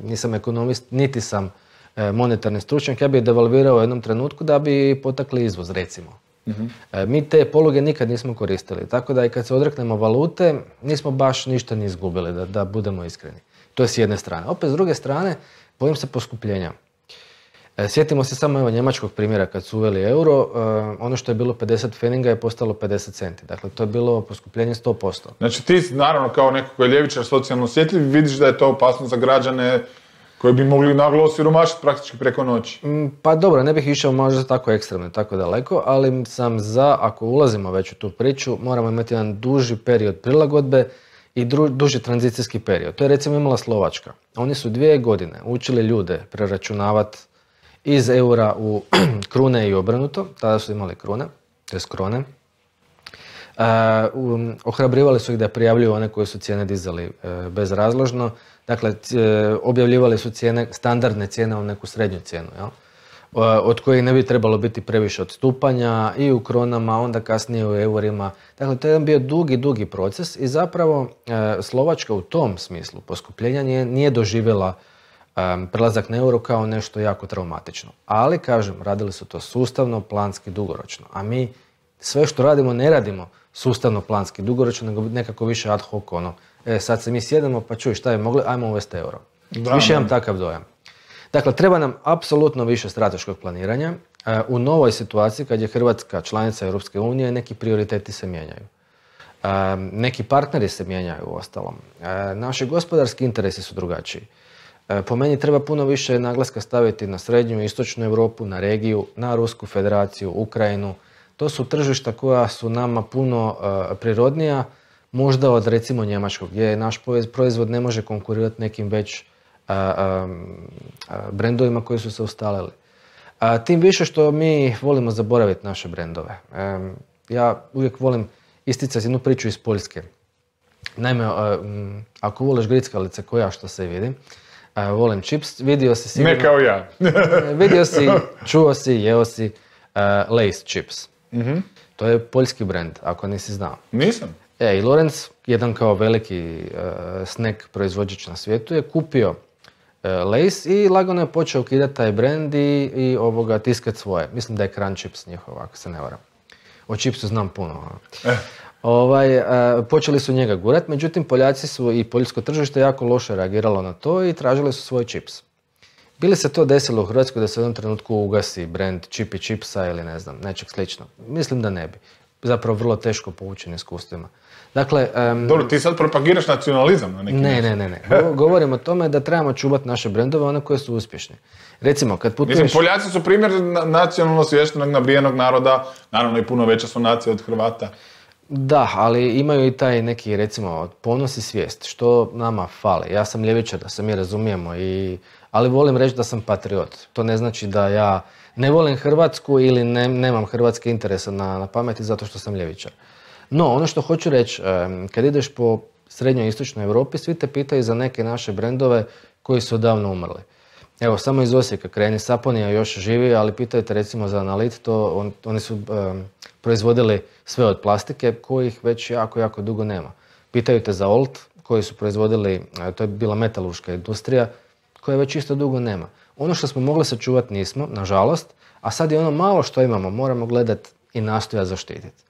nisam ekonomist, niti sam e, monetarni stručnjak, ja bih devalvirao u jednom trenutku da bi potakli izvoz, recimo. uh Mi te poluge nikad nismo koristili, tako da i kad se odreknemo valute, nismo baš ništa ni izgubili, da, da budemo iskreni. To je s jedne strane. Opet s druge strane, bojim se poskupljenja. E, sjetimo se samo evo njemačkog primjera kad su uveli euro, e, ono što je bilo 50 feninga je postalo 50 centi. Dakle, to je bilo poskupljenje 100%.
Znači ti naravno kao neko koji je ljevičar socijalno osjetljiv vidiš da je to opasno za građane koji bi mogli naglo osiromašiti praktički preko noći.
Mm, pa dobro, ne bih išao možda tako ekstremno, tako daleko, ali sam za, ako ulazimo već u tu priču, moramo imati jedan duži period prilagodbe i duži tranzicijski period. To je recimo imala Slovačka. Oni su dvije godine učili ljude preračunavati iz eura u krune i obrnuto, tada su imali krune, to je krone. Uh, ohrabrivali su ih da prijavljuju one koji su cijene dizali uh, bezrazložno. Dakle, objavljivali su cijene, standardne cijene u neku srednju cijenu, jel? od kojih ne bi trebalo biti previše odstupanja i u kronama, onda kasnije u eurima. Dakle, to je jedan bio dugi, dugi proces i zapravo Slovačka u tom smislu poskupljenja nije doživjela prelazak na euro kao nešto jako traumatično. Ali, kažem, radili su to sustavno, planski, dugoročno. A mi sve što radimo ne radimo sustavno, planski, dugoročno, nego nekako više ad hoc, ono, e, sad se mi sjedemo, pa čuj šta je mogli, ajmo uvesti euro. više imam takav dojam. Dakle, treba nam apsolutno više strateškog planiranja. E, u novoj situaciji, kad je Hrvatska članica Europske unije, neki prioriteti se mijenjaju. E, neki partneri se mijenjaju u ostalom. E, naši gospodarski interesi su drugačiji. E, po meni treba puno više naglaska staviti na srednju i istočnu Europu, na regiju, na Rusku federaciju, Ukrajinu. To su tržišta koja su nama puno e, prirodnija, možda od recimo Njemačkog, gdje naš proizvod ne može konkurirati nekim već e, brendovima koji su se ustalili. Tim više što mi volimo zaboraviti naše brendove. Ja uvijek volim isticati jednu priču iz Poljske. Naime, ako voliš grickalice koja što se vidi, volim čips, vidio si sigurno...
Ne kao ja.
vidio si, čuo si, jeo si uh, Lace chips. mm To je poljski brand, ako nisi znao.
Nisam.
E, i Lorenz, jedan kao veliki uh, snack proizvođač na svijetu, je kupio uh, Lace i lagano je počeo ukidati taj brand i, i ovoga tiskat svoje. Mislim da je Crunch Chips njihov, ako se ne varam. O chipsu znam puno. Eh ovaj, e, počeli su njega gurat, međutim Poljaci su i poljsko tržište jako loše reagiralo na to i tražili su svoj čips. Bili se to desilo u Hrvatskoj da se u jednom trenutku ugasi brand Chippy Chipsa ili ne znam, nečeg slično? Mislim da ne bi. Zapravo vrlo teško poučen iskustvima. Dakle,
Dobro, ti sad propagiraš nacionalizam na neki
Ne, ne, ne, ne. Govorim o tome da trebamo čuvati naše brendove, one koje su uspješne. Recimo, kad putuješ...
Mislim, Poljaci su primjer nacionalno svještenog, nabrijenog naroda, naravno i puno veća su nacija od Hrvata.
Da, ali imaju i taj neki, recimo, ponos i svijest, što nama fali. Ja sam ljevičar, da se mi razumijemo, i, ali volim reći da sam patriot. To ne znači da ja ne volim Hrvatsku ili ne, nemam hrvatske interese na, na pameti zato što sam ljevičar. No, ono što hoću reći, kad ideš po srednjoj istočnoj Europi, svi te pitaju za neke naše brendove koji su odavno umrli. Evo, samo iz Osijeka kreni, Saponija još živi, ali pitajte recimo za Analit, to oni su proizvodili sve od plastike kojih već jako, jako dugo nema. Pitaju te za Olt koji su proizvodili, to je bila metalurška industrija, koje već isto dugo nema. Ono što smo mogli sačuvati nismo, nažalost, a sad je ono malo što imamo, moramo gledati i nastoja zaštititi.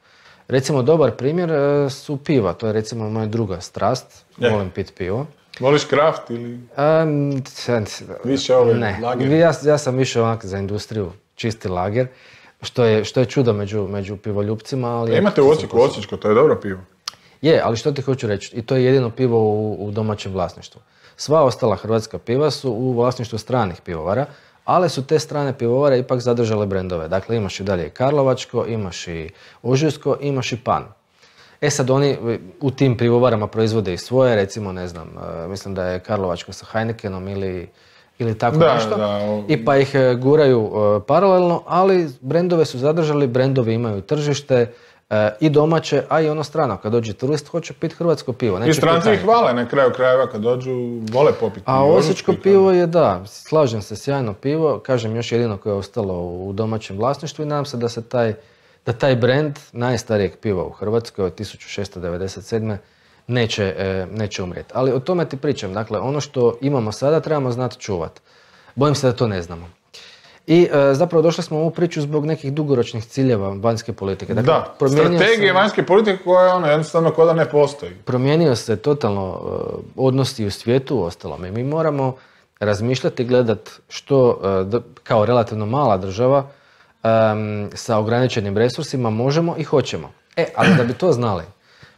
Recimo, dobar primjer e, su piva, to je recimo moja druga strast, volim pit pivo.
Voliš kraft ili?
Um,
više ove
ne. Ja, ja sam više onak za industriju, čisti lager, što je, što je čudo među, među pivoljupcima. Ali
e, imate u Osijeku Osječko, to je dobro pivo.
Je, ali što ti hoću reći, i to je jedino pivo u, u domaćem vlasništvu. Sva ostala hrvatska piva su u vlasništvu stranih pivovara, ali su te strane pivovare ipak zadržale brendove. Dakle, imaš i dalje i Karlovačko, imaš i Ožujsko, imaš i Pan. E sad oni u tim pivovarama proizvode i svoje, recimo ne znam, e, mislim da je Karlovačko sa Heinekenom ili, ili tako
Da,
nešto.
da,
I pa ih e, guraju e, paralelno, ali brendove su zadržali, brendovi imaju tržište e, i domaće, a i ono strano. Kad dođe turist, hoće piti hrvatsko pivo. neće
I stranci
pit
ih hvale na kraju krajeva kad dođu, vole popiti.
a osječko pivo je da, slažem se, sjajno pivo, kažem još jedino koje je ostalo u domaćem vlasništvu i nadam se da se taj, da taj brand najstarijeg piva u Hrvatskoj od 1697. neće, e, neće umrijeti. Ali o tome ti pričam, dakle ono što imamo sada trebamo znati čuvat. Bojim se da to ne znamo. I e, zapravo došli smo u ovu priču zbog nekih dugoročnih ciljeva vanjske politike. Dakle,
Da, strategije vanjske politike koja ono, jednostavno kod da ne postoji.
promijenio se totalno uh, odnosi u svijetu ostalom i mi moramo razmišljati i gledat što d- kao relativno mala država um, sa ograničenim resursima možemo i hoćemo. E, ali da bi to znali,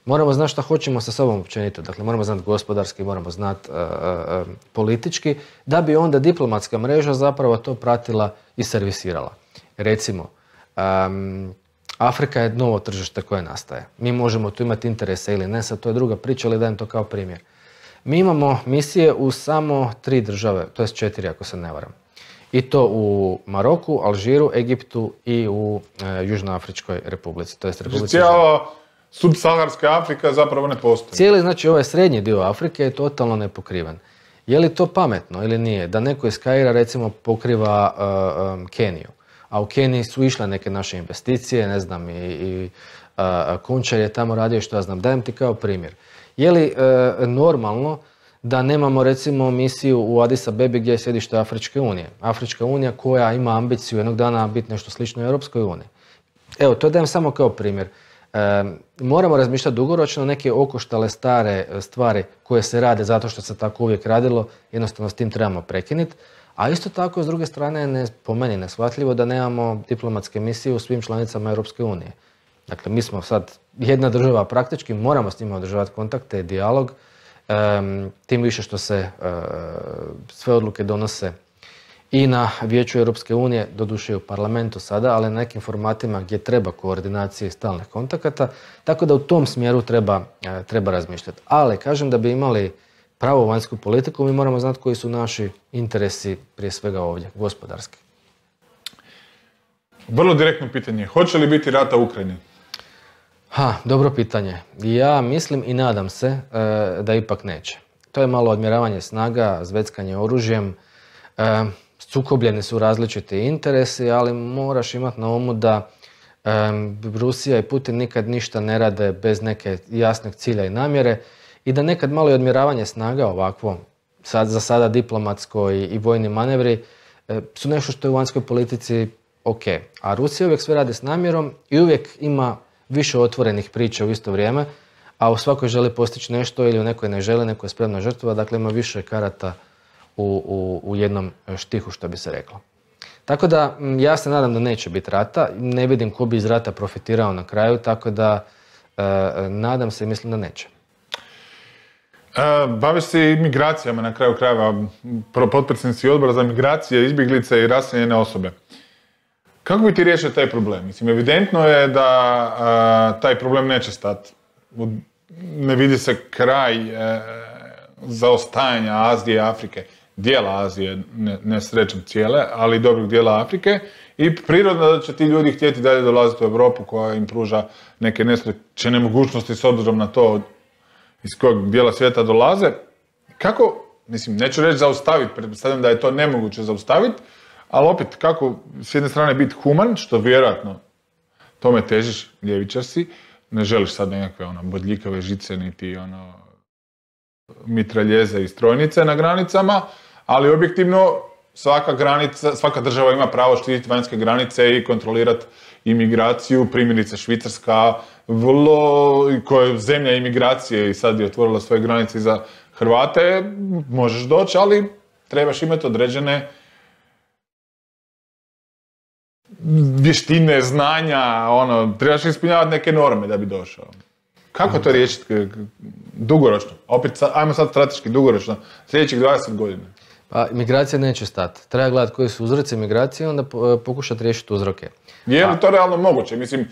moramo znati šta hoćemo sa sobom općenito. Dakle, moramo znati gospodarski, moramo znati uh, uh, politički, da bi onda diplomatska mreža zapravo to pratila i servisirala. Recimo, um, Afrika je novo tržište koje nastaje. Mi možemo tu imati interese ili ne, sad to je druga priča, ali dajem to kao primjer. Mi imamo misije u samo tri države, to jest četiri ako se ne varam. I to u Maroku, Alžiru, Egiptu i u e, Južnoafričkoj republici, to jest Republici
Cijela subsaharska Afrika zapravo ne postoji.
Cijeli, znači ovaj srednji dio Afrike je totalno nepokriven. Je li to pametno ili nije? Da neko iz Kaira recimo pokriva uh, um, Keniju. A u Keniji su išle neke naše investicije, ne znam, i, i uh, Končar je tamo radio što ja znam. Dajem ti kao primjer. Je li uh, normalno da nemamo recimo misiju u Addis Abebi gdje je sjedište Afričke unije? Afrička unija koja ima ambiciju jednog dana biti nešto slično Europskoj uniji. Evo, to dajem samo kao primjer. E, moramo razmišljati dugoročno, neke okoštale stare e, stvari koje se rade zato što se tako uvijek radilo, jednostavno s tim trebamo prekinuti. A isto tako, s druge strane, ne, po meni neshvatljivo da nemamo diplomatske misije u svim članicama Europske unije. Dakle, mi smo sad jedna država praktički, moramo s njima održavati kontakte, dijalog, tim više što se e, sve odluke donose i na Vijeću Europske unije, doduše i u parlamentu sada, ali na nekim formatima gdje treba koordinacije i stalnih kontakata, tako da u tom smjeru treba, e, treba razmišljati. Ali, kažem da bi imali pravu vanjsku politiku, mi moramo znati koji su naši interesi, prije svega ovdje, gospodarski.
Vrlo direktno pitanje. Hoće li biti rata u Ukrajini?
Ha, dobro pitanje. Ja mislim i nadam se e, da ipak neće. To je malo odmjeravanje snaga, zveckanje oružjem. E, sukobljeni su različiti interesi, ali moraš imati na umu da e, Rusija i Putin nikad ništa ne rade bez neke jasnog cilja i namjere i da nekad malo i odmjeravanje snaga ovakvo, sad, za sada diplomatsko i, i vojni manevri, e, su nešto što je u vanjskoj politici ok. A Rusija uvijek sve radi s namjerom i uvijek ima više otvorenih priča u isto vrijeme, a u svakoj želi postići nešto ili u nekoj ne želi, neko je spremno žrtva, dakle ima više karata u, u, u jednom štihu, što bi se reklo. Tako da, ja se nadam da neće biti rata, ne vidim ko bi iz rata profitirao na kraju, tako da e, nadam se i mislim da neće.
E, Baviš se i migracijama na kraju krajeva, potpredsjednici odbora za migracije, izbjeglice i raseljene osobe. Kako bi ti riješio taj problem? Mislim, evidentno je da a, taj problem neće stati. Ne vidi se kraj e, zaostajanja Azije i Afrike, dijela Azije, ne, ne srećem cijele, ali dobrog dijela Afrike. I prirodno da će ti ljudi htjeti dalje dolaziti u Europu koja im pruža neke nesrećene mogućnosti s obzirom na to iz kojeg dijela svijeta dolaze. Kako, mislim, neću reći zaustaviti, pretpostavljam da je to nemoguće zaustaviti, ali opet, kako s jedne strane biti human, što vjerojatno tome težiš, ljevičar si, ne želiš sad nekakve ono, bodljikave žice, niti ono, mitraljeze i strojnice na granicama, ali objektivno svaka granica, svaka država ima pravo štititi vanjske granice i kontrolirati imigraciju, primjerice Švicarska, vrlo, koja je zemlja imigracije i sad je otvorila svoje granice za Hrvate, možeš doći, ali trebaš imati određene vještine, znanja, ono, trebaš ispunjavati neke norme da bi došao. Kako to riješiti dugoročno? Opet, ajmo sad strateški dugoročno, sljedećih 20 godina.
Pa migracija neće stati. Treba gledati koji su uzroci migracije i onda po- pokušati riješiti uzroke.
Je li to realno moguće? Mislim, e,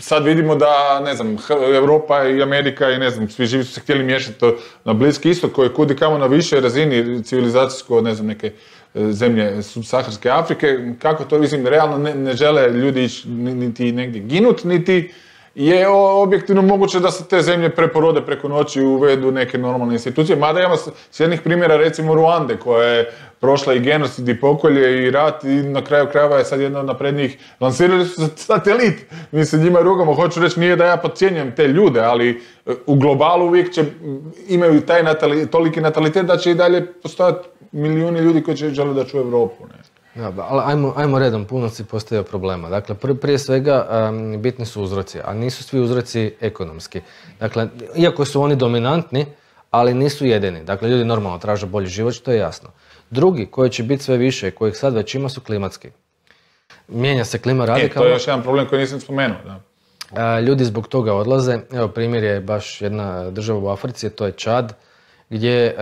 sad vidimo da, ne znam, Europa i Amerika i ne znam, svi živi su se htjeli miješati na Bliski istok koji je kudi kamo na višoj razini civilizacijsko, ne znam, neke e, zemlje subsaharske Afrike. Kako to, mislim, realno ne, ne žele ljudi niti negdje ginut, niti je objektivno moguće da se te zemlje preporode preko noći i uvedu neke normalne institucije. Mada imamo s- jednih primjera recimo Ruande koja je prošla i genocid i pokolje i rat i na kraju krajeva je sad jedna od naprednijih. Lansirali su satelit. Mi se njima rugamo. Hoću reći nije da ja podcjenjujem te ljude, ali e, u globalu uvijek će, imaju taj natali, toliki natalitet da će i dalje postojati milijuni ljudi koji će žele da u Europu. Ne?
Ba, ali ajmo, ajmo redom, puno si postavio problema. Dakle, pr- prije svega em, bitni su uzroci, a nisu svi uzroci ekonomski. Dakle, iako su oni dominantni, ali nisu jedini. Dakle, ljudi normalno traže bolji život, što je jasno. Drugi, koji će biti sve više i kojih sad već ima, su klimatski. Mijenja se klima
E, to
radikalno.
je još jedan problem koji nisam spomenuo. Da.
A, Ljudi zbog toga odlaze. Evo primjer je baš jedna država u Africi, to je Čad, gdje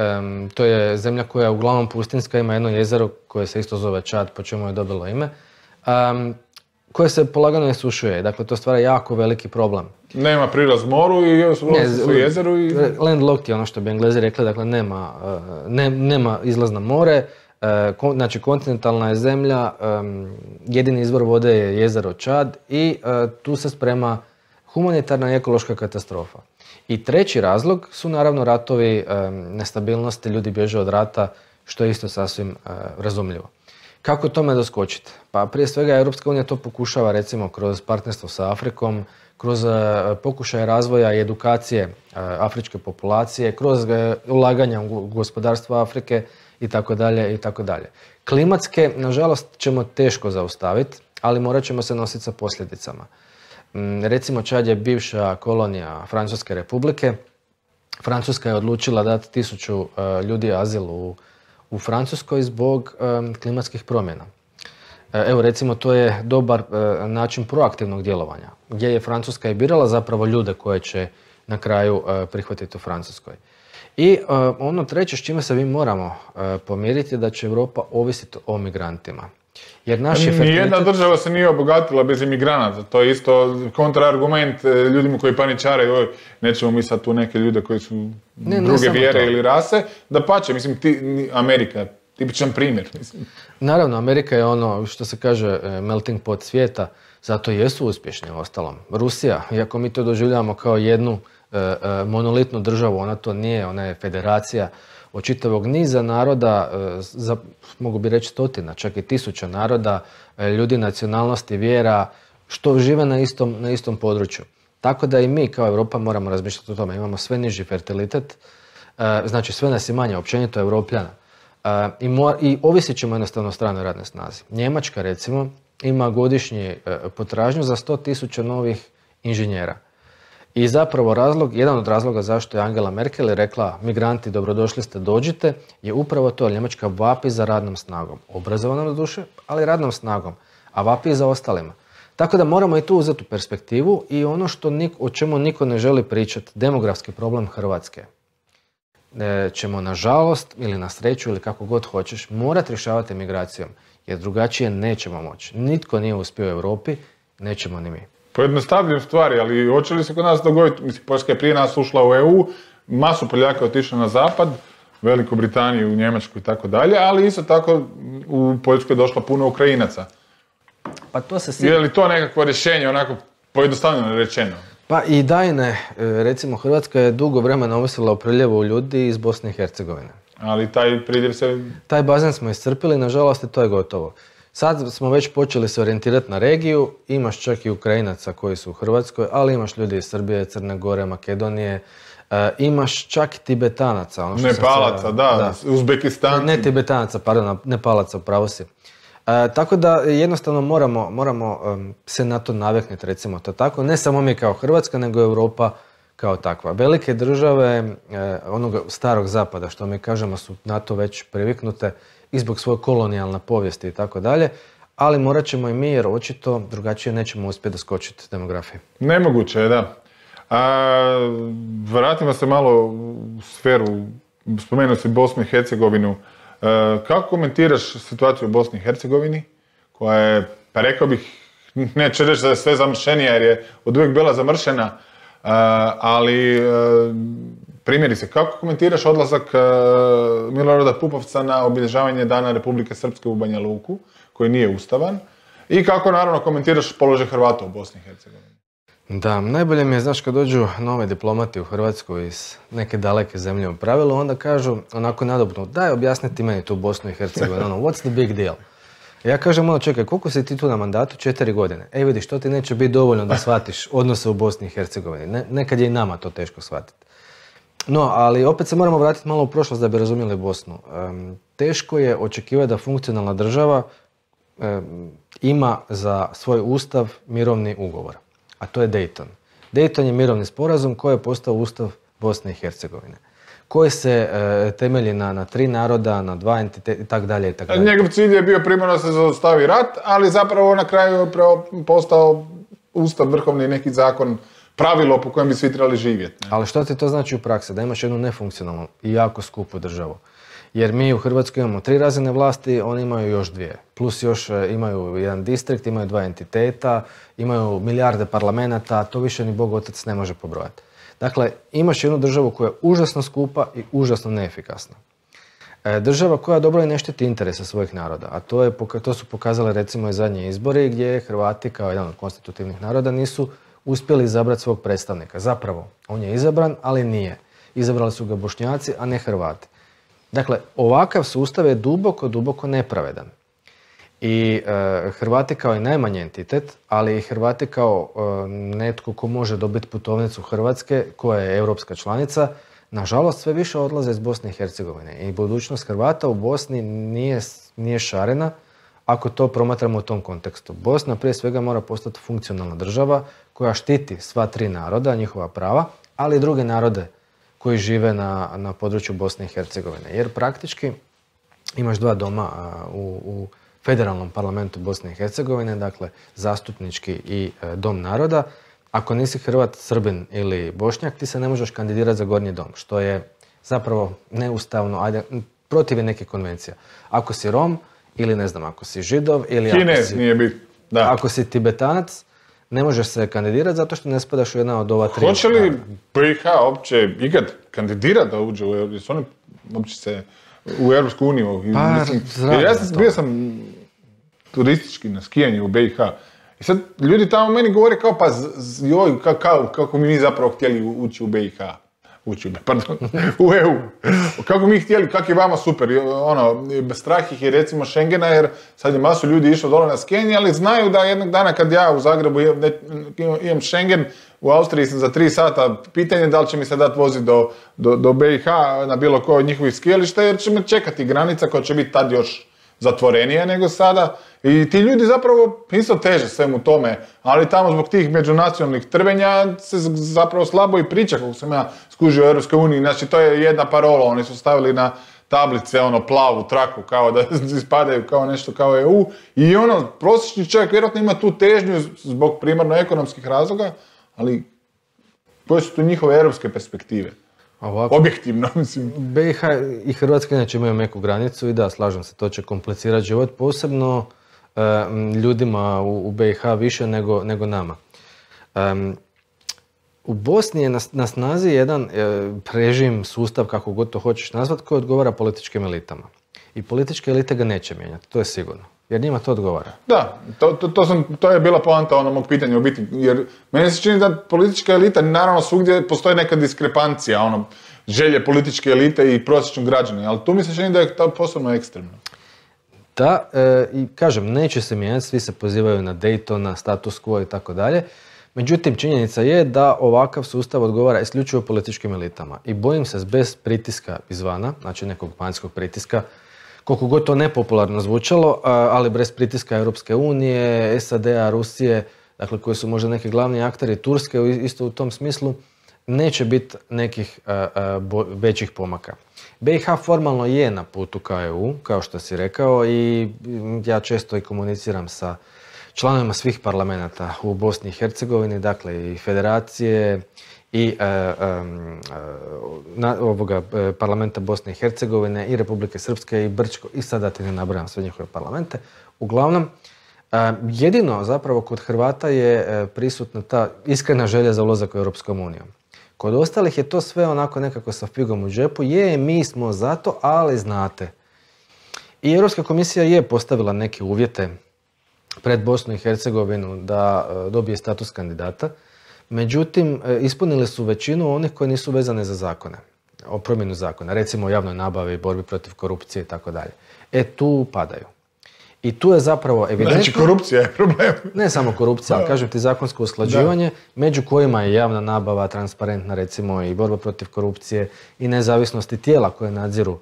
to je zemlja koja je uglavnom pustinska, ima jedno jezero koje se isto zove Čad, po čemu je dobilo ime, em, koje se polagano isušuje. Dakle, to stvara jako veliki problem.
Nema prilaz moru i još u jezeru i...
Landlocked je ono što bi englezi rekli, dakle nema, e, ne- nema izlaz na more, e, kon- znači kontinentalna je zemlja, em, jedini izvor vode je jezero Čad i e, tu se sprema humanitarna i ekološka katastrofa. I treći razlog su naravno ratovi, nestabilnosti, ljudi bježe od rata, što je isto sasvim e, razumljivo. Kako tome doskočiti? Pa prije svega Europska unija to pokušava recimo kroz partnerstvo sa Afrikom, kroz e, pokušaj razvoja i edukacije e, afričke populacije, kroz ulaganja u go- gospodarstvo Afrike i tako dalje i tako dalje. Klimatske, nažalost, ćemo teško zaustaviti, ali morat ćemo se nositi sa posljedicama. Mm, Recimo, Čad je bivša kolonija Francuske republike, Francuska je odlučila dati tisuću e, ljudi azil u, u Francuskoj zbog e, klimatskih promjena. E, Evo recimo to je dobar način proaktivnog djelovanja gdje je Francuska i birala zapravo ljude koje će na kraju prihvatiti u Francuskoj. I ono treće s čime se mi moramo pomiriti je da će Europa ovisiti o migrantima. Jer naš je
Nijedna
fertilitet-
država se nije obogatila bez imigranata. To je isto kontraargument e, ljudima koji paničaraju, oj, nećemo mi sad tu neke ljude koji su
Ne,
druge vjere
to.
ili rase. Da pače, mislim, ti, Amerika je tipičan primjer. Mislim.
Naravno, Amerika je ono što se kaže e, melting pot svijeta, zato jesu uspješni u ostalom. Rusija, iako mi to doživljavamo kao jednu e, monolitnu državu, ona to nije, ona je federacija od čitavog niza naroda, e, za, mogu bi reći stotina, čak i tisuća naroda, e, ljudi nacionalnosti, vjera, što žive na istom, na istom području. Tako da i mi kao Europa moramo razmišljati o tome. Imamo sve niži fertilitet, e, znači sve nas je manje, općenito Europljana. I, I ovisit ćemo jednostavno o stranoj radnoj snazi. Njemačka recimo ima godišnji potražnju za 100.000 novih inženjera. I zapravo razlog, jedan od razloga zašto je Angela Merkel rekla migranti dobrodošli ste dođite je upravo to, Njemačka vapi za radnom snagom. Obrazovanom do duše, ali radnom snagom. A vapi za ostalima. Tako da moramo i tu uzeti u perspektivu i ono što nik- o čemu niko ne želi pričati, demografski problem Hrvatske e, ćemo nažalost ili na sreću ili kako god hoćeš morati rješavati migracijom jer drugačije nećemo moći. Nitko nije uspio u Europi, nećemo ni mi.
Pojednostavljujem stvari, ali hoće li se kod nas dogoditi, mislim, Poljska je prije nas ušla u EU, masu Poljaka je otišla na zapad, Veliku Britaniju, Njemačku i tako dalje, ali isto tako u Poljsku je došlo puno Ukrajinaca.
Pa to se
Je li to nekakvo rješenje, onako pojednostavljeno rečeno?
Pa i da ne. E, Recimo Hrvatska je dugo vremena ovisila o priljevu ljudi iz Bosne i Hercegovine.
Ali taj pridjev se...
Taj bazen smo iscrpili, nažalost i to je gotovo. Sad smo već počeli se orijentirati na regiju, imaš čak i Ukrajinaca koji su u Hrvatskoj, ali imaš ljudi iz Srbije, Crne Gore, Makedonije, e, imaš čak Tibetanaca. Ono što sam
Nepalaca, da, Uzbekistanci.
Ne Tibetanaca, pardon, Nepalaca, pravo si. E, tako da jednostavno moramo, moramo se na to naviknuti, recimo to tako. Ne samo mi kao Hrvatska, nego Europa kao takva. Velike države e, onog starog zapada, što mi kažemo, su na to već priviknute i zbog svoje kolonijalne povijesti i tako dalje. Ali morat ćemo i mi, jer očito drugačije nećemo uspjeti doskočiti demografiji.
Nemoguće je, da. A, vratimo se malo u sferu, spomenuo si Bosnu i Hercegovinu. kako komentiraš situaciju u Bosni i Hercegovini, koja je, pa rekao bih, neću reći da je sve zamršenija jer je od uvijek bila zamršena, e, ali e, primjerice, kako komentiraš odlazak Milorada Pupovca na obilježavanje Dana Republike Srpske u Banja Luku, koji nije ustavan, i kako naravno komentiraš položaj Hrvata u Bosni i Hercegovini?
Da, najbolje mi je, znaš, kad dođu nove diplomati u Hrvatsku iz neke daleke zemlje u pravilu, onda kažu onako nadobno, daj objasniti meni tu Bosnu i Hercegovinu, ono, what's the big deal? Ja kažem ono, čekaj, koliko si ti tu na mandatu? Četiri godine. Ej vidiš, to ti neće biti dovoljno da shvatiš odnose u Bosni i Hercegovini. nekad je i nama to teško shvatiti. No, ali opet se moramo vratiti malo u prošlost da bi razumjeli Bosnu. teško je očekivati da funkcionalna država ima za svoj ustav mirovni ugovor a to je Dayton. Dayton je mirovni sporazum koji je postao ustav Bosne i Hercegovine koji se e, temelji na, na tri naroda, na dva entiteta i tako dalje.
Njegov cilj je bio primarno da se zaustavi rat, ali zapravo na kraju je postao ustav vrhovni neki zakon pravilo po kojem bi svi trebali živjeti.
Ali što ti to znači u praksi? Da imaš jednu nefunkcionalnu i jako skupu državu. Jer mi u Hrvatskoj imamo tri razine vlasti, oni imaju još dvije. Plus još e, imaju jedan distrikt, imaju dva entiteta, imaju milijarde parlamenta, to više ni Bog otac ne može pobrojati. Dakle, imaš jednu državu koja je užasno skupa i užasno neefikasna. E, država koja dobro i ne štiti interese svojih naroda, a to, je, to su pokazale recimo i zadnji izbori gdje Hrvati kao jedan od konstitutivnih naroda nisu uspjeli izabrati svog predstavnika. Zapravo, on je izabran, ali nije. Izabrali su ga Bošnjaci, a ne Hrvati. Dakle, ovakav sustav je duboko, duboko nepravedan. I e, Hrvati kao i najmanji entitet, ali i Hrvati kao e, netko ko može dobiti putovnicu Hrvatske, koja je europska članica, nažalost sve više odlaze iz Bosne i Hercegovine. I budućnost Hrvata u Bosni nije, nije šarena ako to promatramo u tom kontekstu. Bosna prije svega mora postati funkcionalna država koja štiti sva tri naroda, njihova prava, ali i druge narode koji žive na, na području Bosne i Hercegovine. Jer praktički imaš dva doma u, u federalnom parlamentu Bosne i Hercegovine, dakle zastupnički i e, dom naroda. Ako nisi Hrvat, Srbin ili Bošnjak, ti se ne možeš kandidirati za gornji dom, što je zapravo neustavno, ajde, protiv je neke konvencija. Ako si Rom, ili ne znam, ako si Židov, ili ako si,
nije bit. Da.
ako si Tibetanac, ne možeš se kandidirati zato što ne spadaš u jedna od ova tri.
Hoće li BiH uopće ikad kandidirati da uđe u EU? Jesu oni uopće se u Europsku uniju?
Pa,
ja sam, bio sam turistički na skijanju u BiH. I sad ljudi tamo meni govore kao pa joj, kako, kako mi zapravo htjeli ući u BiH ući u, pardon, u EU. Kako mi htjeli, kako je vama super, ono, bez strah ih je recimo Schengena, jer sad je masu ljudi išlo dole na skeni, ali znaju da jednog dana kad ja u Zagrebu imam Schengen, u Austriji sam za tri sata, pitanje da li će mi se dati voziti do, do, do BiH na bilo koje od njihovih skijališta, jer će me čekati granica koja će biti tad još zatvorenija nego sada. I ti ljudi zapravo isto teže svemu tome, ali tamo zbog tih međunacionalnih trvenja se zapravo slabo i priča kako sam ja skužio u Europskoj uniji. Znači to je jedna parola, oni su stavili na tablice ono plavu traku kao da ispadaju kao nešto kao EU i ono prosječni čovjek vjerojatno ima tu težnju zbog primarno ekonomskih razloga, ali koje su tu njihove europske perspektive? Ovako, Objektivno, mislim.
BiH i Hrvatska inače imaju neku granicu i da, slažem se, to će komplicirati život, posebno ljudima u, u BiH više nego, nego nama. u Bosni je na, na snazi jedan e, režim, sustav, kako god to hoćeš nazvat, koji odgovara političkim elitama. I političke elite ga neće mijenjati, to je sigurno. Jer njima to odgovara.
Da, to, to, to, sam, to je bila poanta ono mog pitanja u biti. Jer meni se čini da politička elita, naravno svugdje postoji neka diskrepancija, ono, želje političke elite i prosječnog građana, ali tu mi se čini da je to posebno ekstremno.
Da, e, i kažem, neće se mijenjati, svi se pozivaju na Dayton, na status quo i tako dalje. Međutim, činjenica je da ovakav sustav odgovara isključivo političkim elitama. I bojim se bez pritiska izvana, znači nekog vanjskog pritiska, koliko god to nepopularno zvučalo, ali bez pritiska Europske unije, SAD-a, Rusije, dakle koji su možda neki glavni akteri Turske isto u tom smislu, neće biti nekih većih pomaka. BiH formalno je na putu ka EU, kao što si rekao, i ja često i komuniciram sa članovima svih parlamenta u Bosni i Hercegovini, dakle i federacije, i e, e, na, ovoga parlamenta Bosne i Hercegovine i Republike Srpske i Brčko i sada ti ne nabrajam sve njihove parlamente. Uglavnom, jedino zapravo kod Hrvata je prisutna ta iskrena želja za ulazak u Europskom uniju. Kod ostalih je to sve onako nekako sa figom u džepu. Je, mi smo za to, ali znate. I Europska komisija je postavila neke uvjete pred Bosnu i Hercegovinu da e, dobije status kandidata. Međutim, e, ispunili su većinu onih koji nisu vezane za zakone, o promjenu zakona, recimo o javnoj nabavi, borbi protiv korupcije i tako dalje. E, tu padaju. I tu je zapravo evidentno...
Znači, korupcija je problem.
Ne samo korupcija, ali kažem ti zakonsko usklađivanje, među kojima je javna nabava, transparentna recimo i borba protiv korupcije i nezavisnosti tijela koje nadziru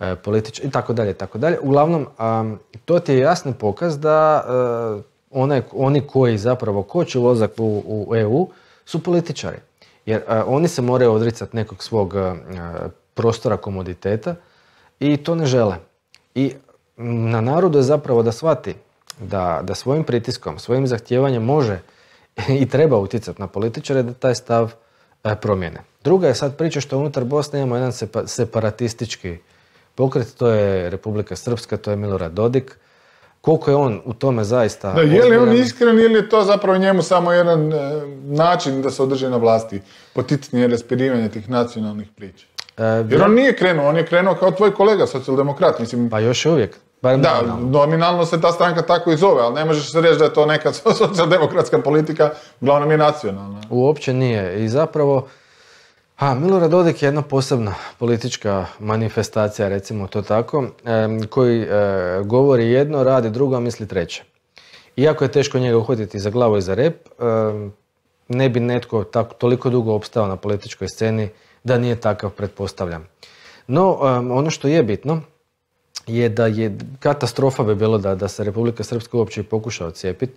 e, i tako dalje, tako dalje. Uglavnom, to ti je jasni pokaz da e, oni koji zapravo koče ulazak u, u EU su političari. Jer e, oni se moraju odricati nekog svog e, prostora komoditeta i to ne žele. I na narodu je zapravo da shvati da, da svojim pritiskom, svojim zahtijevanjem može i treba utjecati na političare da taj stav e, promijene. Druga je sad priča što unutar Bosne imamo jedan separatistički pokret, to je Republika Srpska, to je Milorad Dodik. Koliko je on u tome zaista...
Da, je li on iskren ili je to zapravo njemu samo jedan e, način da se održi na vlasti, poticanje i tih nacionalnih priča? E, Jer on nije krenuo, on je krenuo kao tvoj kolega, socijaldemokrat, mislim...
Pa još je
da, nominalno. se ta stranka tako i zove, ali ne možeš se reći da je to neka socijaldemokratska politika, uglavnom je nacionalna.
Uopće nije. I zapravo, a, Milorad Dodik je jedna posebna politička manifestacija, recimo to tako, koji e, govori jedno, radi drugo, a misli treće. Iako je teško njega uhvatiti za glavu i za rep, ne bi netko tako, toliko dugo opstao na političkoj sceni da nije takav, pretpostavljam. No, ono što je bitno, je da je katastrofa bi bilo da, da se Republika Srpska uopće pokuša odcijepiti,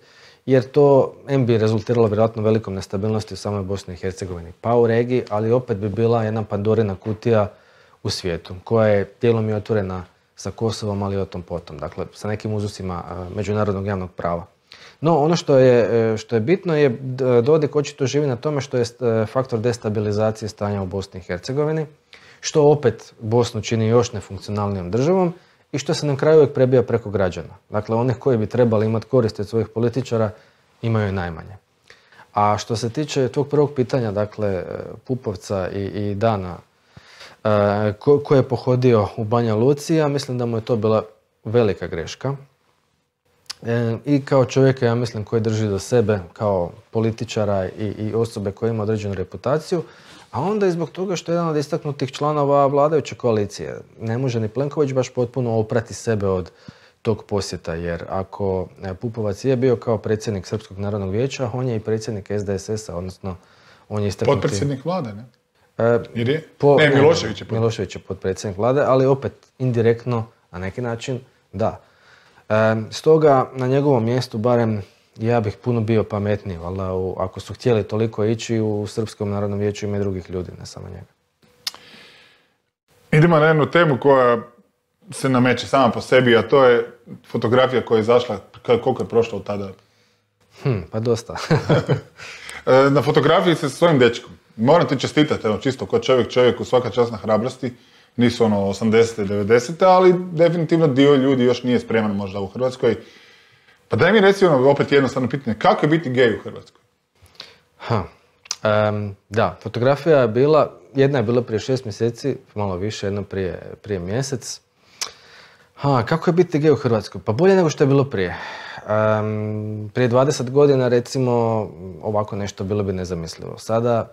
jer to M bi rezultiralo vjerojatno velikom nestabilnosti u samoj Bosni i Hercegovini, pa u regiji, ali opet bi bila jedna pandorina kutija u svijetu, koja je dijelom i otvorena sa Kosovom, ali o tom potom, dakle sa nekim uzusima međunarodnog javnog prava. No, ono što je, e, što je bitno je Dodik očito živi na tome što je e, faktor destabilizacije stanja u Bosni i Hercegovini, što opet Bosnu čini još nefunkcionalnijom državom i što se na kraju uvijek prebija preko građana. Dakle, onih koji bi trebali imati korist od svojih političara imaju najmanje. A što se tiče tog prvog pitanja, dakle, Pupovca i, i Dana, e, ko, je pohodio u Banja Luci, ja mislim da mu je to bila velika greška. E, I kao čovjeka, ja mislim, koji drži do sebe, kao političara i, i osobe koje ima određenu reputaciju, a onda i zbog toga što je jedan od istaknutih članova vladajuće koalicije. Ne može ni Plenković baš potpuno oprati sebe od tog posjeta, jer ako e, Pupovac je bio kao predsjednik Srpskog narodnog vijeća, on je i predsjednik SDSS-a, odnosno on je istaknuti...
Potpredsjednik vlade, ne?
E,
je? Po, ne, Milošević je
Milošević je potpredsjednik vlade, ali opet indirektno, na neki način, da. E, stoga na njegovom mjestu barem ja bih puno bio pametniji, valjda ako su htjeli toliko ići u Srpskom narodnom vijeću ima i drugih ljudi, ne samo njega.
Idemo na jednu temu koja se nameće sama po sebi, a to je fotografija koja je izašla, koliko je prošlo od tada?
Hm, pa dosta.
E, na fotografiji se sa svojim dečkom. Moram ti čestitati, evo, čisto ko čovjek čovjeku svaka čast na hrabrosti. Nisu ono 80. 90. ali definitivno dio ljudi još nije spreman možda u Hrvatskoj pa daj mi reci ono opet jednostavno pitanje, kako je biti gej u Hrvatskoj?
Ha, da, fotografija je bila, jedna je bila prije šest mjeseci, malo više, jedna prije, prije mjesec. Ha, kako je biti gej u Hrvatskoj? Pa bolje nego što je bilo prije. prije 20 godina recimo ovako nešto bilo bi nezamislivo. Sada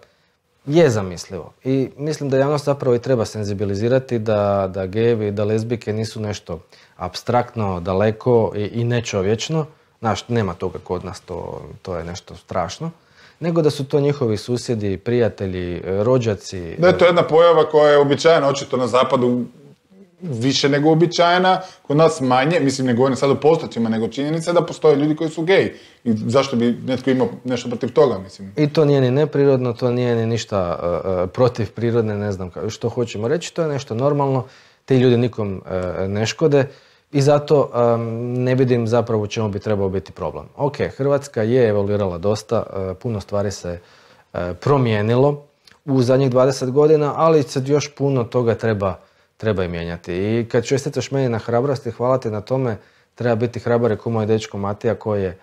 je zamislivo i mislim da javnost zapravo i treba senzibilizirati da, da gejevi, da lezbike nisu nešto abstraktno, daleko i, i nečovječno. Znaš, nema toga kod nas, to, to je nešto strašno. Nego da su to njihovi susjedi, prijatelji, rođaci.
Da je to jedna pojava koja je običajna očito na zapadu više nego uobičajena, kod nas manje, mislim ne govorim sad o postocima, nego činjenica da postoje ljudi koji su geji. I zašto bi netko imao nešto protiv toga, mislim.
I to nije ni neprirodno, to nije ni ništa uh, uh, protiv prirodne, ne znam što hoćemo reći, to je nešto normalno, ti ljudi nikom uh, ne škode i zato ne vidim zapravo u čemu bi trebao biti problem. Ok, Hrvatska je evoluirala dosta, puno stvari se promijenilo, u zadnjih 20 godina, ali sad još puno toga treba, treba i mijenjati. I kad čestitaš meni na hrabrosti, hvala ti na tome, treba biti hrabar kao moj dečko Matija koji je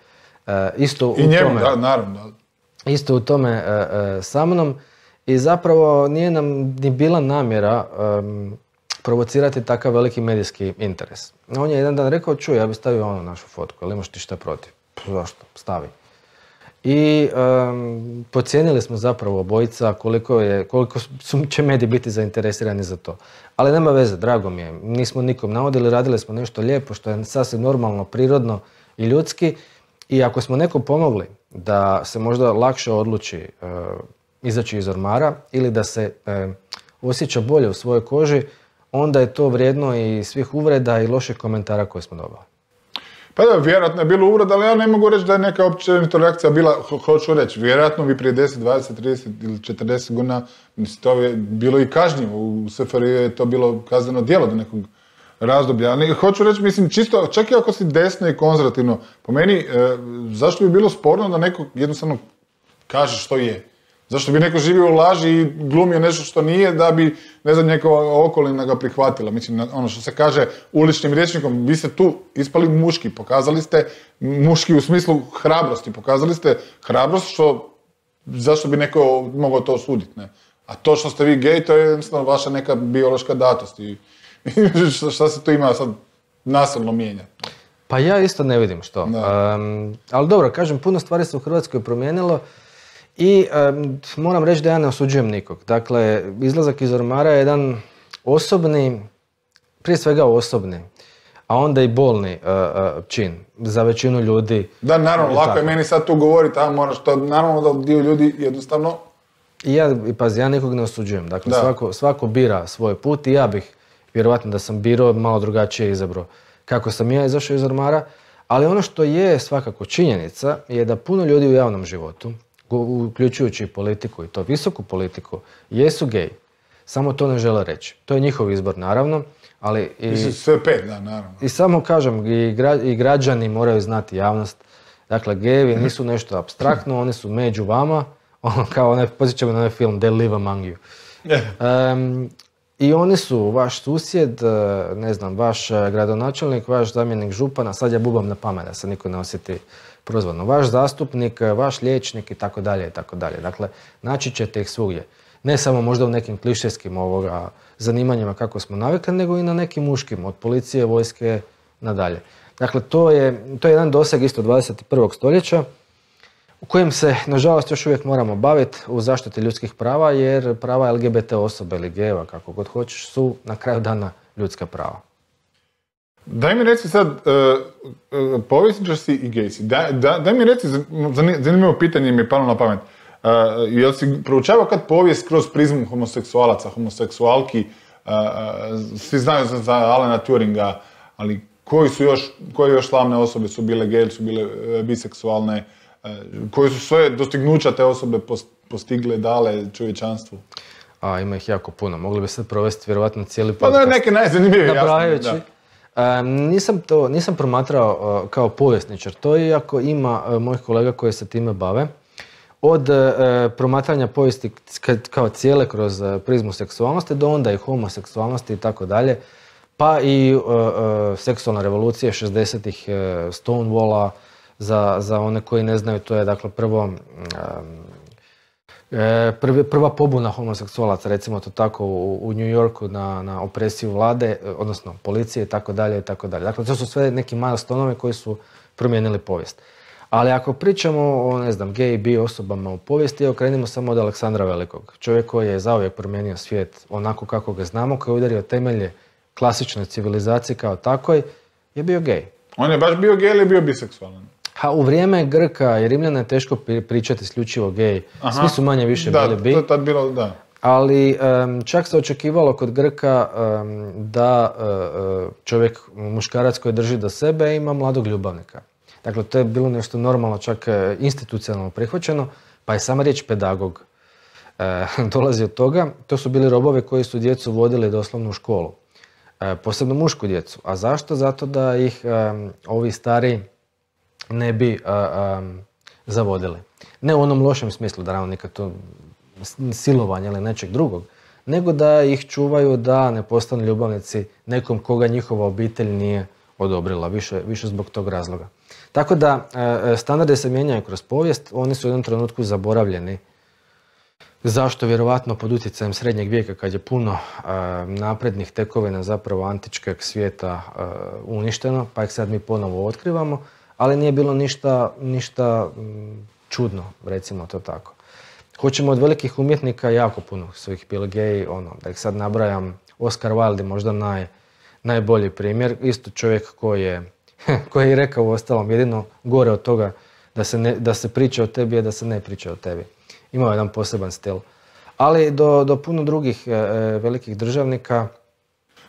e, isto u
I njemu,
tome,
da, naravno.
isto u tome e, sa mnom i zapravo nije nam ni bila namjera provocirati takav veliki medijski interes. On je jedan dan rekao, čuj, ja bi stavio ono našu fotku, ali imaš ti šta protiv? "Pa Zašto? Stavi. I em, pocijenili smo zapravo obojica koliko, je, koliko su, će mediji biti zainteresirani za to. Ali nema veze, drago mi je. Nismo nikom navodili, radili smo nešto lijepo što je sasvim normalno, prirodno i ljudski. I ako smo nekom pomogli da se možda lakše odluči e, izaći iz ormara ili da se e, osjeća bolje u svojoj koži, onda je to vrijedno i svih uvreda i loših komentara koje smo dobili.
Pa da, vjerojatno je bilo uvreda, ali ja ne mogu reći da je neka općenito reakcija bila, ho- hoću reći, vjerojatno bi prije 10, 20, 30 ili 40 godina, to je bilo i kažnjivo, u SFRJ je to bilo kazneno djelo do nekog razdoblja, ali hoću reći, mislim, čisto, čak i ako si desno i konzervativno, po meni, e, zašto bi bilo sporno da neko jednostavno kaže što je? Zašto bi neko živio u laži i glumio nešto što nije da bi, ne znam, njegova okolina ga prihvatila. Mislim, ono što se kaže uličnim rječnikom, vi ste tu ispali muški, pokazali ste muški u smislu hrabrosti, pokazali ste hrabrost što, zašto bi neko mogao to osuditi, ne? A to što ste vi gej, to je jednostavno vaša neka biološka datost i šta- se tu ima sad nasilno mijenjati?
Pa ja isto ne vidim što. Em, ali dobro, kažem, puno stvari se u Hrvatskoj promijenilo i moram reći da ja ne osuđujem nikog. Dakle, izlazak iz ormara je jedan osobni, prije svega osobni, a onda i bolni e, e, čin za većinu ljudi.
Da, naravno, lako
tako.
je meni sad tu govoriti, a moraš to, naravno da dio ljudi jednostavno
I ja, pazi, ja nikog ne osuđujem. Dakle,
Da.
svako, svako bira svoj put i ja bih, vjerojatno da sam birao, malo drugačije izabrao kako sam ja izašao iz ormara. Ali ono što je svakako činjenica je da puno ljudi u javnom životu, uključujući i politiku i to visoku politiku, jesu gej. Samo to ne žele reći. To je njihov izbor, naravno, ali i,
Mislim, sve pet, da, naravno.
i samo kažem, i, gra- i građani moraju znati javnost. Dakle, gejevi nisu nešto abstraktno, oni su među vama, ono kao onaj, posjećamo na onaj film They Live Among You. Em, I oni su vaš susjed, e, ne znam, vaš e, gradonačelnik, vaš zamjenik župana, sad ja bubam na pamet da se niko ne osjeti prozvano, vaš zastupnik, vaš liječnik i tako dalje i tako dalje. Dakle, naći ćete ih svugdje. Ne samo možda u nekim klišejskim ovoga zanimanjima kako smo navikli, nego i na nekim muškim, od policije, vojske, nadalje. Dakle, to je, to je jedan doseg isto 21. stoljeća u kojem se, nažalost, još uvijek moramo baviti u zaštiti ljudskih prava, jer prava LGBT osobe ili gejeva, kako god hoćeš, su na kraju dana ljudska prava.
Daj mi reci sad, uh, povjesničar si i gej si. Daj, da- daj mi reci, zani- zanimljivo pitanje mi je palo na pamet. Uh, jel si proučavao kad povijest kroz prizmu homoseksualaca, homoseksualki, uh, svi znaju za, za Alana Turinga, ali koji su još, koje još slavne osobe su bile gej, su bile biseksualne, koje su sve dostignuća te osobe pos- postigle, dale čovječanstvu?
A ima ih jako puno. Mogli bi sad provesti vjerojatno cijeli
Pa da,
podcast.
neke najzanimljivije, jasno. da.
Nisam to, nisam promatrao uh, kao povjesničar, to iako ima uh, mojih kolega koji se time bave. Od uh, promatranja povijesti kao cijele kroz prizmu seksualnosti do onda i homoseksualnosti i tako dalje, pa i seksualna revolucija 60-ih, uh, Stonewalla, za, za one koji ne znaju, to je dakle prvo E, prva pobuna homoseksualaca, recimo to tako, u, New Yorku na, na opresiju vlade, e, odnosno policije i tako dalje i tako dalje. Dakle, to su sve neki milestonovi koji su promijenili povijest. Ali ako pričamo o, ne znam, gay bi osobama u povijesti, evo krenimo samo od Aleksandra Velikog. Čovjek koji je zauvijek promijenio svijet onako kako ga znamo, koji je udario temelje klasičnoj civilizaciji kao takvoj, je bio gay.
On je baš bio gej ili je bio biseksualan?
Ha, u vrijeme Grka i Rimljana je teško pri- pričati isključivo gej.
Aha.
Svi su manje više
da,
bili bi.
to je tad bilo, da.
Ali em, čak se očekivalo kod Grka em, da e, čovjek, muškarac koji drži do sebe ima mladog ljubavnika. Dakle, to je bilo nešto normalno, čak e, institucionalno prihvaćeno, pa je sama riječ pedagog e, dolazi od toga. To su bili robovi koji su djecu vodili doslovno u školu. E, posebno mušku djecu. A zašto? Zato da ih ovi stari ne bi a, zavodili. Ne u onom lošem smislu, da naravno nikad to silovanja ili nečeg drugog, nego da ih čuvaju da ne postanu ljubavnici nekom koga njihova obitelj nije odobrila, više, više zbog tog razloga. Tako da e, standardi se mijenjaju kroz povijest, oni su u jednom trenutku zaboravljeni. Zašto? Vjerovatno pod utjecajem srednjeg vijeka kad je puno e, naprednih tekovina zapravo antičkog svijeta e, uništeno, pa ih sad mi ponovo otkrivamo, ali nije bilo ništa, ništa čudno, recimo to tako. Hoćemo od velikih umjetnika jako puno, svih Bill Gay, ono, da ih sad nabrajam, Oscar Wilde je možda naj, najbolji primjer, isto čovjek koji je, koji je rekao u ostalom, jedino gore od toga da se, ne, da se priča o tebi je da se ne priča o tebi. Imao jedan poseban stil. Ali do, do puno drugih e, e, velikih državnika,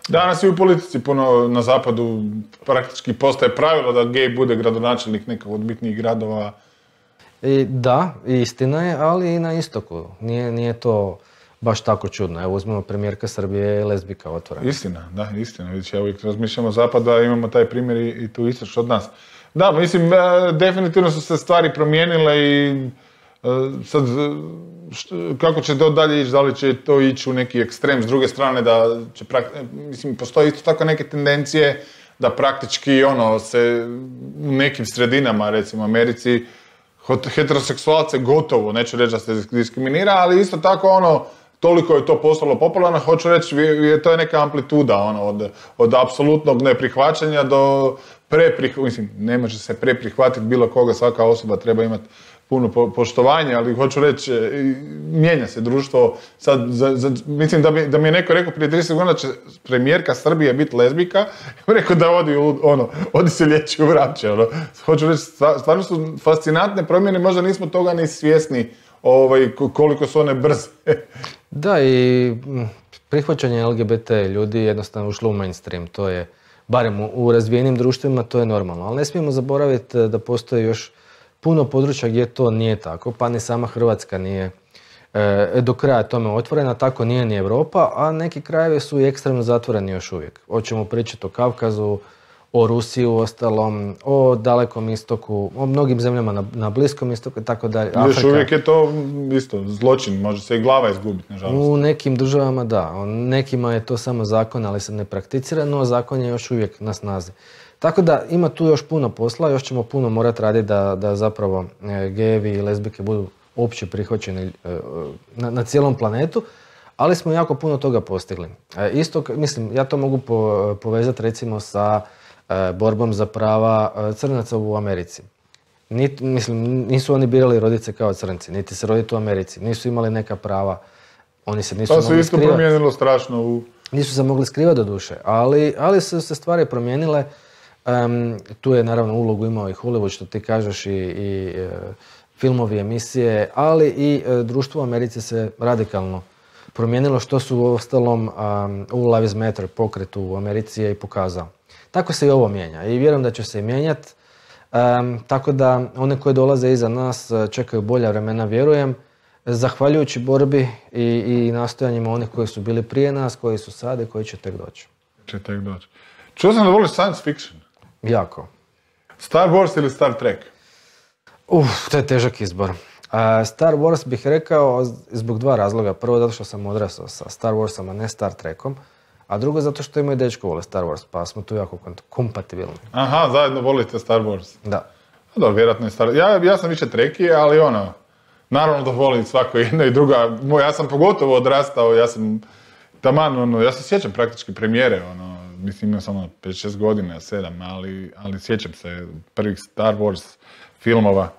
Danas i u politici puno na zapadu praktički postaje pravilo da gej bude gradonačelnik nekog od bitnijih gradova.
I, da, istina je, ali i na istoku. Nije, nije to baš tako čudno. Evo uzmemo premijerka Srbije je lezbika otvorena.
Istina, da, istina. Vidiš, ja uvijek razmišljamo zapada, imamo taj primjer i, i tu istoč od nas. Da, mislim, e, definitivno su se stvari promijenile i sad kako će to dalje ići, da li će to ići u neki ekstrem, s druge strane da će, mislim, postoji isto tako neke tendencije da praktički ono se u nekim sredinama, recimo Americi, heteroseksualce gotovo, neću reći da se diskriminira, ali isto tako ono, toliko je to postalo popularno, hoću reći, to je neka amplituda, ono, od, od apsolutnog neprihvaćanja do preprih, mislim, ne može se preprihvatiti bilo koga, svaka osoba treba imati puno poštovanja, ali hoću reći, e, mijenja se društvo. Sad, mislim da, da mi je neko rekao prije 30 godina će premijerka Srbije biti lezbika, rekao da odi, ono, odi se liječi u vraće. Ono. Hoću reći, stvarno su fascinantne promjene, možda nismo toga ni svjesni ovaj, koliko su one brze.
da, i prihvaćanje LGBT ljudi jednostavno ušlo u mainstream, to je, barem u razvijenim društvima, to je normalno. Ali ne smijemo zaboraviti da postoje još puno područja gdje to nije tako, pa ni sama Hrvatska nije e, do kraja tome otvorena, tako nije ni Europa, a neki krajevi su i ekstremno zatvoreni još uvijek. Hoćemo pričati o Kavkazu, o Rusiji u ostalom, o dalekom istoku, o mnogim zemljama na, na bliskom istoku i tako dalje.
Još uvijek je to isto zločin, može se i glava izgubiti, nažalost.
U nekim državama da, nekima je to samo zakon, ali se ne prakticira, no zakon je još uvijek na snazi. Tako da ima tu još puno posla, još ćemo puno morati raditi da, da zapravo e, gejevi i lesbike budu opće prihvaćeni e, na, na cijelom planetu, ali smo jako puno toga postigli. E, isto, mislim, ja to mogu povezati recimo sa borbom za prava crnaca u Americi. Nit, mislim, nisu oni birali rodice kao crnci, niti se roditi u Americi, nisu imali neka prava, oni se nisu
pa se isto promijenilo strašno u...
Nisu se mogli skrivati do duše, ali, ali su se stvari promijenile tu je naravno ulogu imao i Hollywood što ti kažeš i, i e, filmovi, emisije, ali i e, društvo u Americi se radikalno promijenilo što su u ostalom u Lives Matter pokretu u Americi je i pokazao. Tako se i ovo mijenja i vjerujem da će se i mijenjati. tako da one koje dolaze iza nas e, čekaju bolja vremena, vjerujem, zahvaljujući borbi i, i nastojanjima onih koji su bili prije nas, koji su sad i koji će tek doći.
Će tek doći. Čuo sam da voliš science fiction.
Jako.
Star Wars ili Star Trek?
Uf, to je težak izbor. Star Wars bih rekao zbog dva razloga. Prvo zato što sam odrasao sa Star Warsom, a ne Star Trekom. A drugo zato što imaju dečko vole Star Wars, pa smo tu jako kompatibilni.
Aha, zajedno volite Star Wars.
Da.
Da, vjerojatno je Star ja, ja sam više Treki, ali ono, naravno da volim svako jedno i druga. Ja sam pogotovo odrastao, ja sam taman, ono, ja se sjećam praktički premijere, ono, mislim imao samo 5-6 godina, 7, ali, ali sjećam se prvih Star Wars filmova.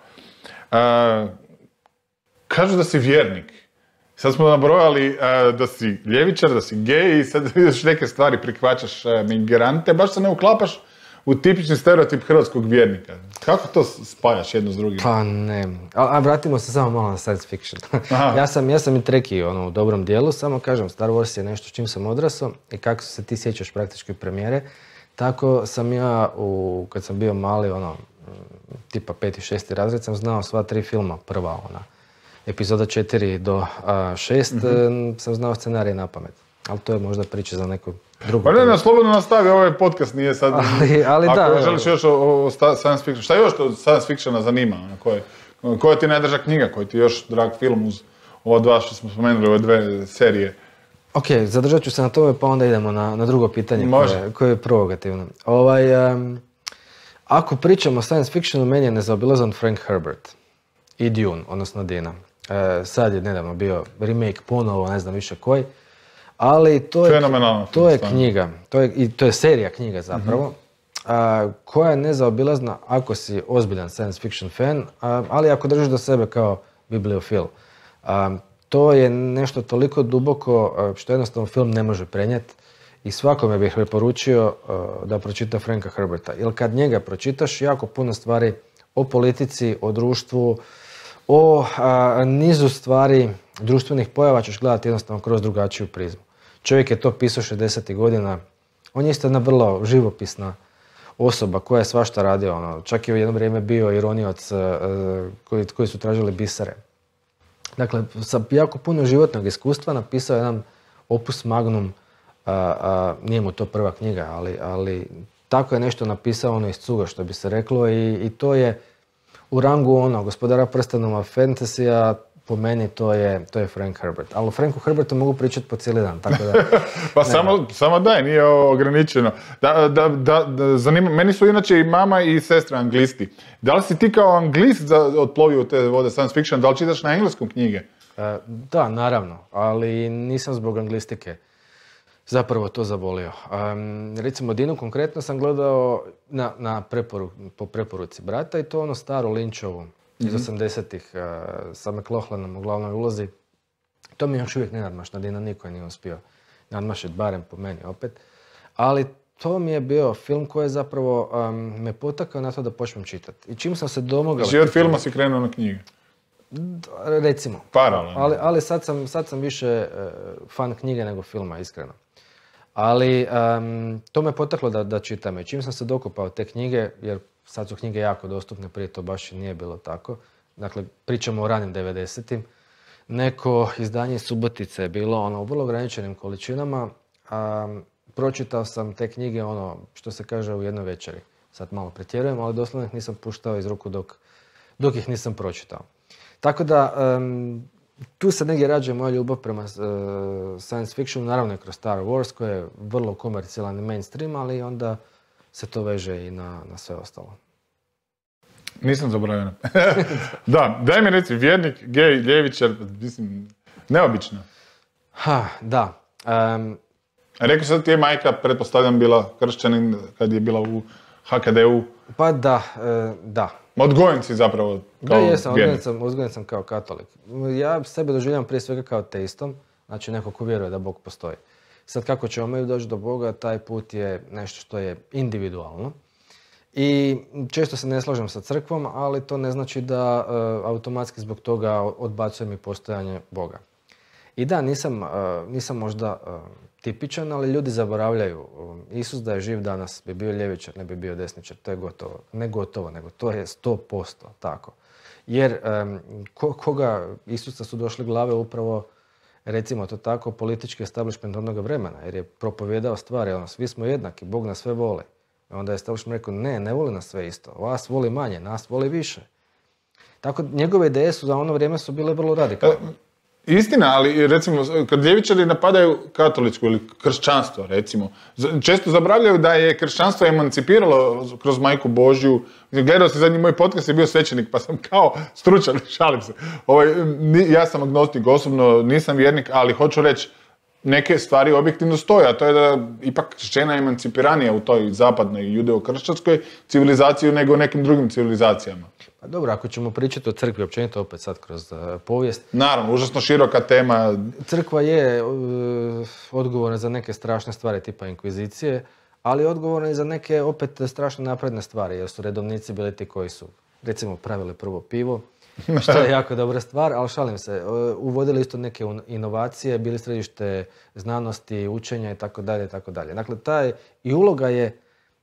kažu da si vjernik. Sad smo nabrojali da si ljevičar, da si gej i sad još neke stvari prihvaćaš migrante, baš se ne uklapaš u tipični stereotip hrvatskog vjernika. Kako to spajaš jedno s drugim?
Pa ne. A, vratimo se samo malo na science fiction. ja, sam, ja sam i treki ono, u dobrom dijelu, samo kažem, Star Wars je nešto s čim sam odrasao i kako se ti sjećaš praktički premijere, tako sam ja, u, kad sam bio mali, ono, tipa peti, šesti razred, sam znao sva tri filma, prva ona, epizoda četiri do šest, mm sam znao scenarije na pamet. Ali to je možda priča za neku drugu.
Pa ne, ne, slobodno nastavi, ovaj podcast nije sad...
Ali, ali
Ako
da.
želiš još o, science fiction, šta još to science fictiona zanima? Ono, koja, koja ti najdrža knjiga, koji ti još drag film uz ova dva što smo spomenuli, ove dve serije.
Ok, zadržat ću se na tome pa onda idemo na, na drugo pitanje
Može.
koje, koje je provokativno. Ovaj, ako pričamo o science fictionu, meni je nezaobilazan Frank Herbert i Dune, odnosno Dina. E, sad je nedavno bio remake ponovo, ne znam više koji, ali to je, to je knjiga, to je, i to je serija knjiga zapravo,
Mhm.
a, koja je nezaobilazna ako si ozbiljan science fiction fan, a, ali ako držiš do sebe kao bibliofil. A, to je nešto toliko duboko a, što jednostavno film ne može prenijeti i svakome bih preporučio a, da pročita Franka Herberta. Jer kad njega pročitaš, jako puno stvari o politici, o društvu, o a, nizu stvari društvenih pojava ćeš gledati jednostavno kroz drugačiju prizmu. Čovjek je to pisao 60. godina, on je isto jedna vrlo živopisna osoba koja je svašta radio, ono, čak je u jedno vrijeme bio ironioc e, koji, koji su tražili bisere. Dakle, sa jako puno životnog iskustva napisao je jedan opus magnum, a, nije mu to prva knjiga, ali, ali tako je nešto napisao ono iz cuga, što bi se reklo, i, i to je u rangu ono, gospodara prstenova fantasija, po meni to je, to je Frank Herbert. Ali o Franku Herbertu mogu pričati po cijeli dan, tako da...
Pa samo, samo daj, nije ograničeno. Da, da, da, da, zanima, meni su inače i mama i sestra anglisti. Da li si ti kao anglist za, otplovio u te vode science fiction, da li čitaš na engleskom knjige?
E, Da, naravno, ali nisam zbog anglistike zapravo to zavolio. Em, recimo Dinu konkretno sam gledao na, na preporu, po preporuci brata i to ono staru Lynchovu iz 80-ih e, sa McLaughlanom u glavnoj ulozi. To mi još uvijek ne nadmašna Dina, niko je nije uspio nadmašiti, barem po meni opet. Ali to mi je bio film koji je zapravo me potakao na to da počnem čitati. I čim sam se domogao...
Znači od filma si krenuo na knjige.
Recimo.
Paralelno.
Ali, ali sad, sam, sad sam više e, fan knjige nego filma, iskreno. Ali em, to me potaklo da, da čitam. I čim sam se dokopao te knjige, jer sad su knjige jako dostupne, prije to baš nije bilo tako. Dakle, pričamo o ranim 90-im. Neko izdanje iz Subotice je bilo ono, u vrlo ograničenim količinama. A, pročitao sam te knjige, ono, što se kaže, u jednoj večeri. Sad malo pretjerujem, ali doslovno ih nisam puštao iz ruku dok, dok ih nisam pročitao. Tako da, em, tu se negdje rađe moja ljubav prema e, science fictionu, naravno i kroz Star Wars, koji je vrlo komercijalan i mainstream, ali onda se to veže i na, na sve ostalo.
Nisam zaboravio. da, daj mi reci, vjernik, gej, ljevičar, mislim, neobično.
Ha, da. Em,
Rekao sam da ti je majka, pretpostavljam, bila kršćanin kad je bila u HKD-u.
pa da, e, da.
Odgojen si zapravo
Da,
kao
jesam, odgojen sam, uzgojen sam kao katolik. Ja sebe doživljavam prije svega kao teistom, znači neko ko vjeruje da Bog postoji. Sad kako ćemo mi doći do Boga, taj put je nešto što je individualno. I često se ne slažem sa crkvom, ali to ne znači da e, automatski zbog toga odbacujem i postojanje Boga. I da, nisam, e, nisam možda e, tipičan, ali ljudi zaboravljaju. e, Isus da je živ danas bi bio ljevičar, ne bi bio desničar. To je gotovo. Ne gotovo, nego to je 100% tako. Jer ko- koga Isusa su došle glave upravo, recimo to tako, politički establishment onoga vremena. Jer je propovjedao stvari, ono, svi smo jednaki, Bog nas sve voli. Onda je establishment rekao, ne, ne voli nas sve isto. Vas voli manje, nas voli više. Tako, njegove ideje su za ono vrijeme su bile vrlo radikalne.
Istina, ali recimo, kad ljevičari napadaju katoličko ili kršćanstvo, recimo, često zaboravljaju da je kršćanstvo emancipiralo kroz majku Božju. Gledao sam zadnji moj podcast, je bio svećenik, pa sam kao stručan, šalim se. Ovaj, ni- ja sam agnostik osobno, nisam vjernik, ali hoću reći, neke stvari objektivno stoje, a to je da ipak žena je emancipiranija u toj zapadnoj judeo-kršćanskoj civilizaciji nego u nekim drugim civilizacijama.
Pa dobro, ako ćemo pričati o crkvi općenito opet sad kroz eh, povijest,
Naravno, užasno široka tema,
Crkva je e, odgovorna za neke strašne stvari tipa inkvizicije, ali je odgovorna i za neke opet strašno napredne stvari, jer su redovnici bili ti koji su, recimo, pravili prvo pivo, što je jako dobra stvar, ali šalim se, uvodili isto neke inovacije, bili središte znanosti, učenja i tako dalje i tako dalje. Dakle, taj i uloga je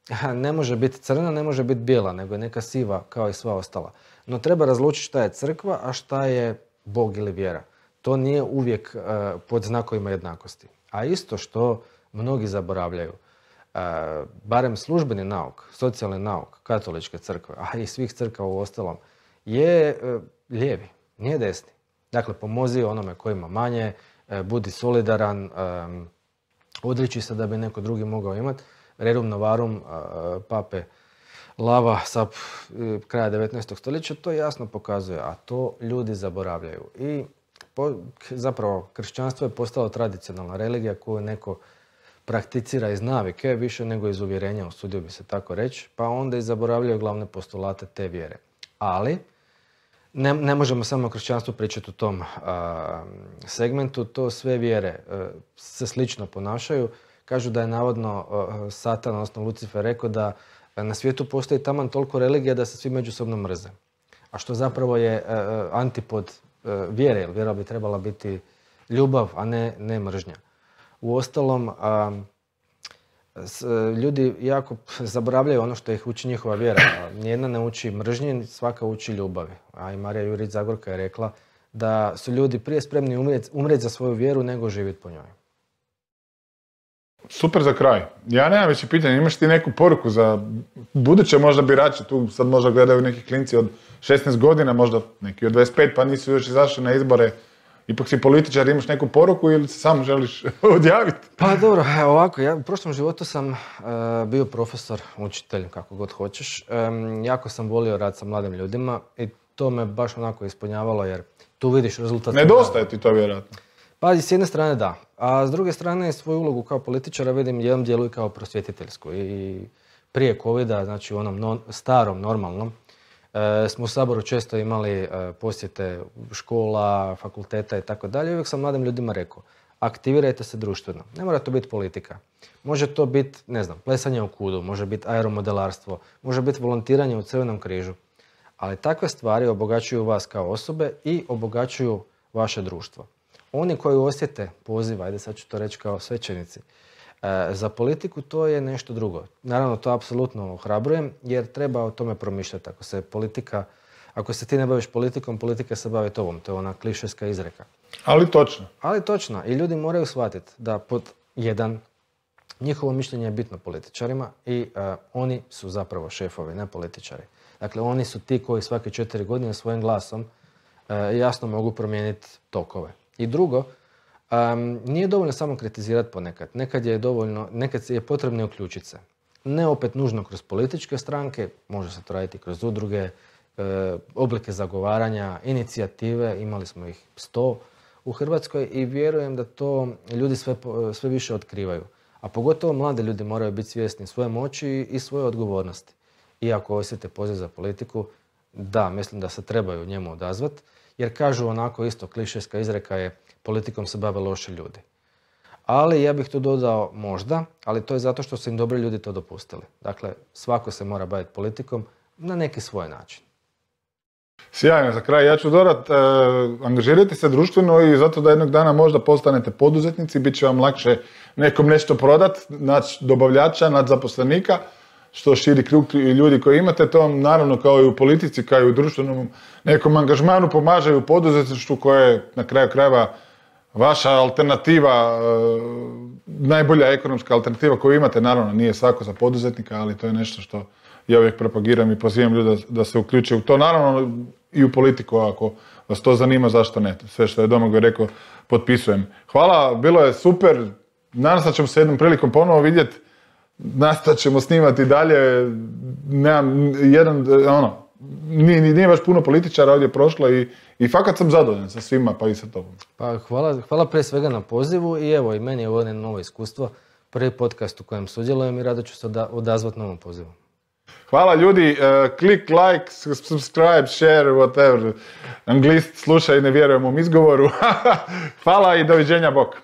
ne može biti crna, ne može biti bijela, nego je neka siva kao i sva ostala. No treba razlučiti šta je crkva, a šta je Bog ili vjera. To nije uvijek e, pod znakovima jednakosti. A isto što mnogi zaboravljaju, e, barem službeni nauk, socijalni nauk, katoličke crkve, a i svih crkava u ostalom, je e, lijevi, nije desni. Dakle, pomozi onome koji ima manje, e, budi solidaran, odriči se da bi neko drugi mogao imati. Rerum novarum pape lava sa kraja 19. stoljeća to jasno pokazuje, a to ljudi zaboravljaju. I zapravo kršćanstvo je postalo tradicionalna religija koju neko prakticira iz navike više nego iz uvjerenja, usudio bi se tako reći, pa onda i zaboravljaju glavne postulate te vjere. Ali, ne, ne možemo samo o kršćanstvu pričati u tom segmentu, to sve vjere e, se slično ponašaju. Kažu da je navodno Satan, odnosno Lucifer, rekao da na svijetu postoji taman toliko religija da se svi međusobno mrze. A što zapravo je e, e, antipod vjere, jer vjera bi trebala biti ljubav, a ne, ne mržnja. U ostalom, ljudi jako zaboravljaju ono što ih uči njihova vjera. Nijedna ne uči mržnji, svaka uči ljubavi. A i Marija Jurić Zagorka je rekla da su ljudi prije spremni umrijeti za svoju vjeru nego živjeti po njoj.
Super za kraj. Ja nemam više pitanja, imaš ti neku poruku za buduće možda birače, tu sad možda gledaju neki klinci od 16 godina, možda neki od 25 pa nisu još izašli na izbore ipak si političar, imaš neku poruku ili se samo želiš odjaviti?
Pa dobro, ovako, ja u prošlom životu sam e, bio profesor, učitelj, kako god hoćeš. jako sam volio rad sa mladim ljudima i to me baš onako ispunjavalo jer tu vidiš rezultat.
Nedostaje ti to vjerojatno?
Pa s jedne strane da, a s druge strane svoju ulogu kao političara vidim jednom dijelu i kao prosvjetiteljsku. I prije covid znači u onom starom, normalnom, E, smo u Saboru često imali e, posjete škola, fakulteta i tako dalje. Uvijek sam mladim ljudima rekao, aktivirajte se društveno. Ne mora to biti politika. Može to biti, ne znam, plesanje u kudu, može biti aeromodelarstvo, može biti volontiranje u Crvenom križu. Ali takve stvari obogaćuju vas kao osobe i obogaćuju vaše društvo. Oni koji osjete poziv, ajde sad ću to reći kao svećenici, za politiku to je nešto drugo. Naravno, to apsolutno ohrabrujem jer treba o tome promišljati. Ako se politika, ako se ti ne baviš politikom, politika se bavi tobom. To je ona klišeska izreka.
Ali točno.
Ali točno. I ljudi moraju shvatiti da pod jedan, njihovo mišljenje je bitno političarima i e, oni su zapravo šefovi, ne političari. Dakle, oni su ti koji svake četiri godine svojim glasom e, jasno mogu promijeniti tokove. I drugo, Um, nije dovoljno samo kritizirati ponekad. Nekad je dovoljno, nekad je potrebno uključiti se. Ne opet nužno kroz političke stranke, može se to raditi kroz udruge, e, oblike zagovaranja, inicijative, imali smo ih sto u Hrvatskoj i vjerujem da to ljudi sve, sve više otkrivaju. A pogotovo mlade ljudi moraju biti svjesni svoje moći i svoje odgovornosti. Iako osjete poziv za politiku, da, mislim da se trebaju njemu odazvati, jer kažu onako isto, klišeska izreka je politikom se bave loši ljudi. Ali ja bih tu dodao možda, ali to je zato što su im dobri ljudi to dopustili. Dakle, svako se mora baviti politikom na neki svoj način.
Sjajno, za kraj ja ću dodat, e, angažirajte se društveno i zato da jednog dana možda postanete poduzetnici, bit će vam lakše nekom nešto prodat, naći dobavljača, naći zaposlenika, što širi krug ljudi koji imate, to vam naravno kao i u politici, kao i u društvenom nekom angažmanu pomaže u poduzetništvu koje je na kraju krajeva vaša alternativa, e, najbolja ekonomska alternativa koju imate, naravno nije svako za poduzetnika, ali to je nešto što ja uvijek propagiram i pozivam ljude da se uključe u to. Naravno i u politiku, ako vas to zanima, zašto ne? Sve što je Domagoj rekao, potpisujem. Hvala, bilo je super. Nadam se da ćemo se jednom prilikom ponovo vidjeti. Nastat ćemo snimati dalje. Nemam jedan, ono, nije, nije baš puno političara ovdje prošlo i, i fakat sam zadovoljan sa svima, pa i sa tobom.
Pa hvala, hvala prije svega na pozivu i evo i meni je ovo novo iskustvo. Prvi podcast u kojem sudjelujem i rado ću se odazvati novom pozivu.
Hvala ljudi, uh, klik like, subscribe, share, whatever. Anglist sluša i ne vjerujem u izgovoru. hvala i doviđenja, bok.